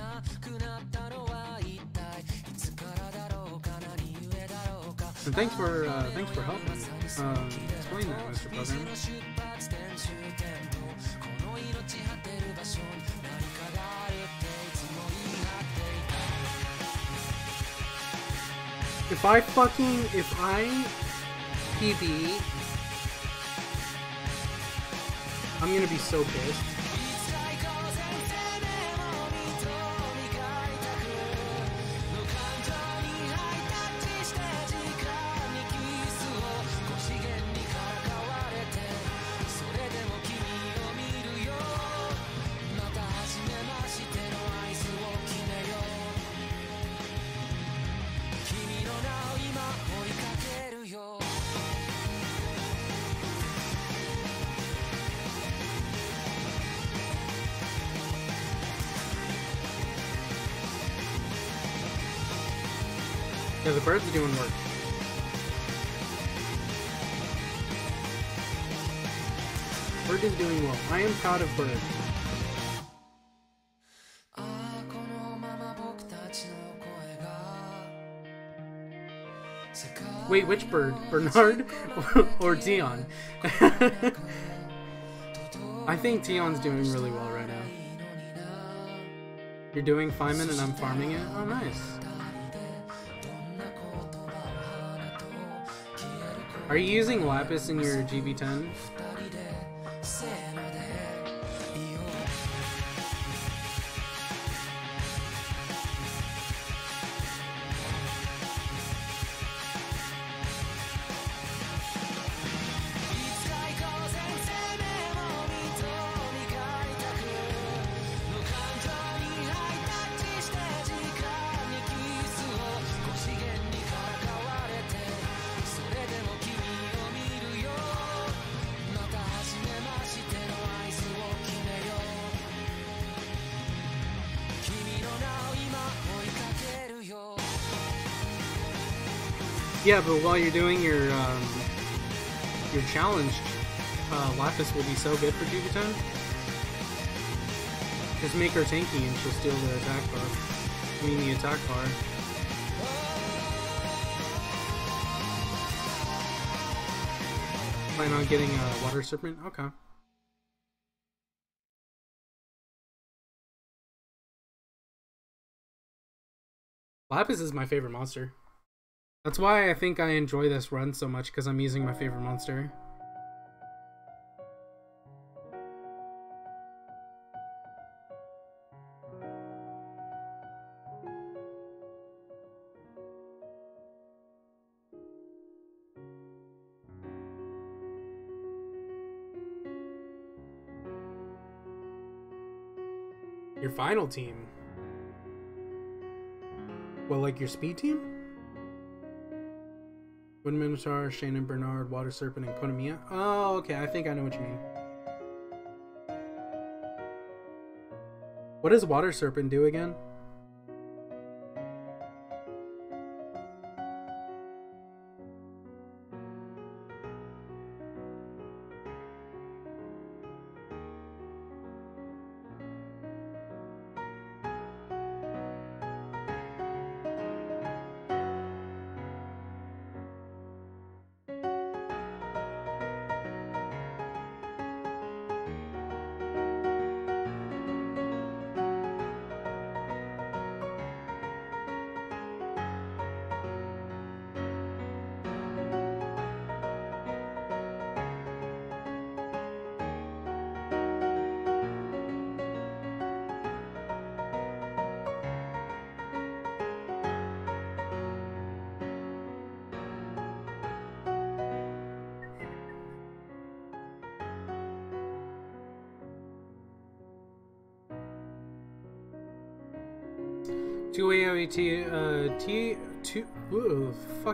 And thanks for uh, thanks for helping um, explain that, Mr. Program. If I fucking if I PB, I'm gonna be so pissed. Of. Wait, which bird? Bernard or Dion? I think Dion's doing really well right now. You're doing Faimon and I'm farming it? Oh, nice. Are you using Lapis in your GB10? Yeah, but while you're doing your um, your challenge, uh, Lapis will be so good for Jupitan. Just make her tanky and she'll steal the attack bar. I mean the attack bar. Plan on getting a water serpent? Okay. Lapis is my favorite monster. That's why I think I enjoy this run so much because I'm using my favorite monster. Your final team. Well, like your speed team? Wind Minotaur, Shannon Bernard, Water Serpent, and Konamiya. Oh, okay. I think I know what you mean. What does Water Serpent do again?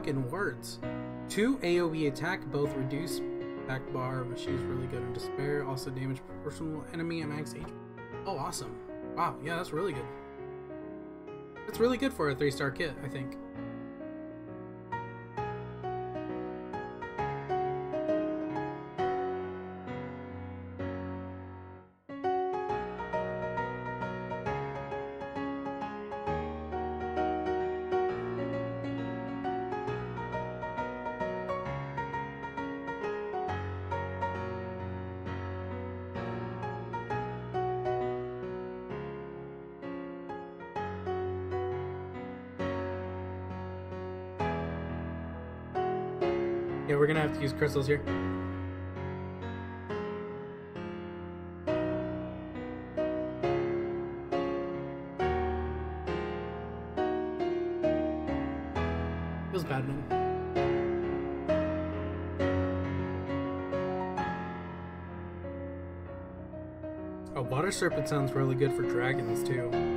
Fucking words. Two AoE attack, both reduce back bar, but she's really good in despair. Also damage proportional enemy and max HP. Oh, awesome. Wow, yeah, that's really good. That's really good for a three star kit, I think. Crystals here. Feels bad, man. A water serpent sounds really good for dragons too.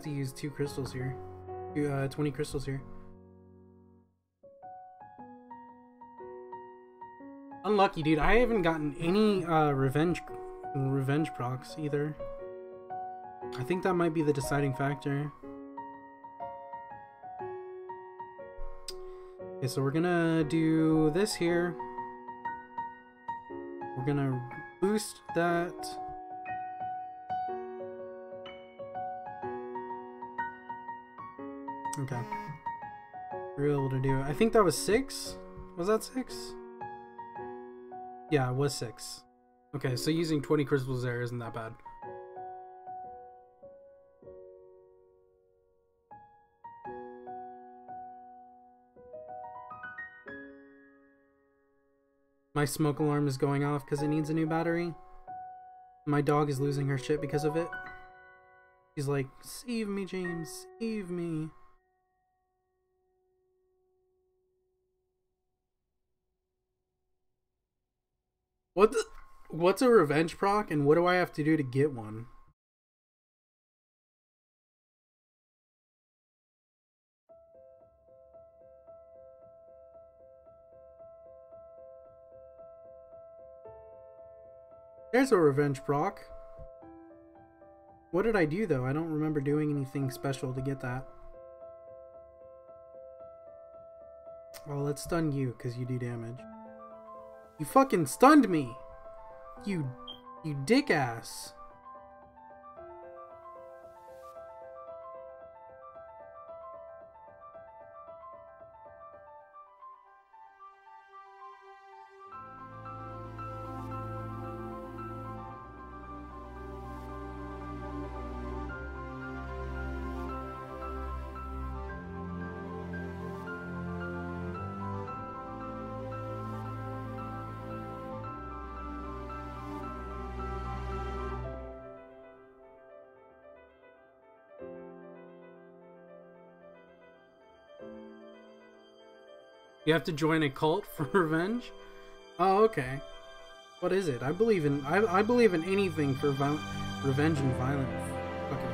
Have to use two crystals here. Two, uh, 20 crystals here. Unlucky, dude. I haven't gotten any uh, revenge revenge procs either. I think that might be the deciding factor. Okay, so we're gonna do this here. We're gonna boost that. Okay. We're able to do. I think that was six. Was that six? Yeah, it was six. Okay, so using 20 crystals there isn't that bad. My smoke alarm is going off because it needs a new battery. My dog is losing her shit because of it. She's like, save me, James, save me. What the? What's a revenge proc and what do I have to do to get one? There's a revenge proc. What did I do though? I don't remember doing anything special to get that. Well, let's stun you because you do damage. You fucking stunned me! You, you dick ass. You have to join a cult for revenge? Oh, okay. What is it? I believe in I, I believe in anything for revenge and violence. fucking.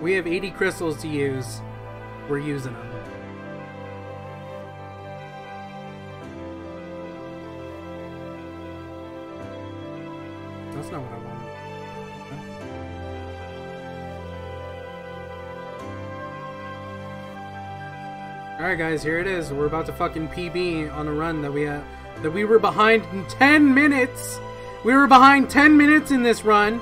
We have 80 crystals to use. We're using them. That's not what I wanted. Alright guys, here it is. We're about to fucking PB on a run that we had that we were behind in 10 minutes. We were behind 10 minutes in this run.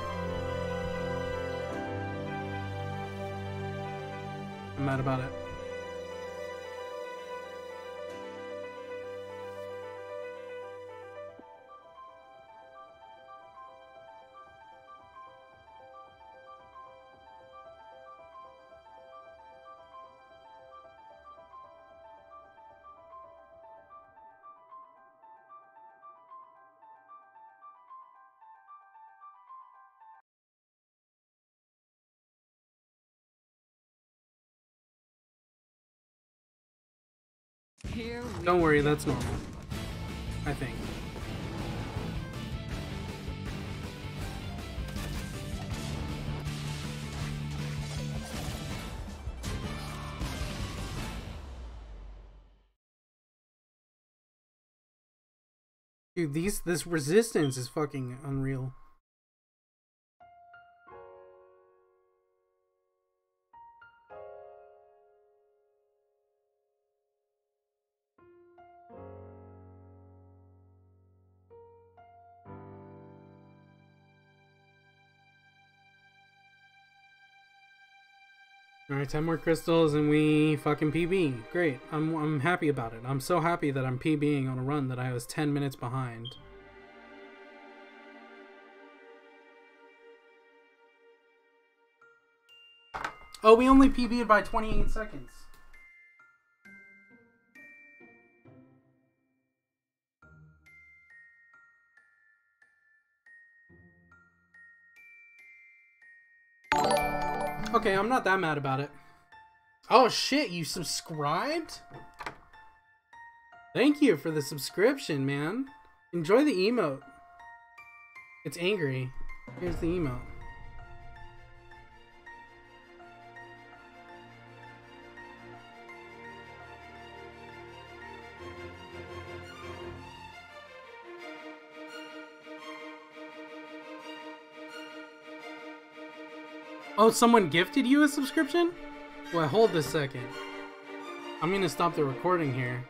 Here we Don't worry, that's normal. I think. Dude, these this resistance is fucking unreal. Alright, 10 more crystals and we fucking PB. Great. I'm, I'm happy about it. I'm so happy that I'm PBing on a run that I was 10 minutes behind. Oh, we only PB'd by 28 seconds. Okay, I'm not that mad about it. Oh shit, you subscribed? Thank you for the subscription, man. Enjoy the emote. It's angry. Here's the emote. Oh, someone gifted you a subscription? Well, hold this second. I'm gonna stop the recording here.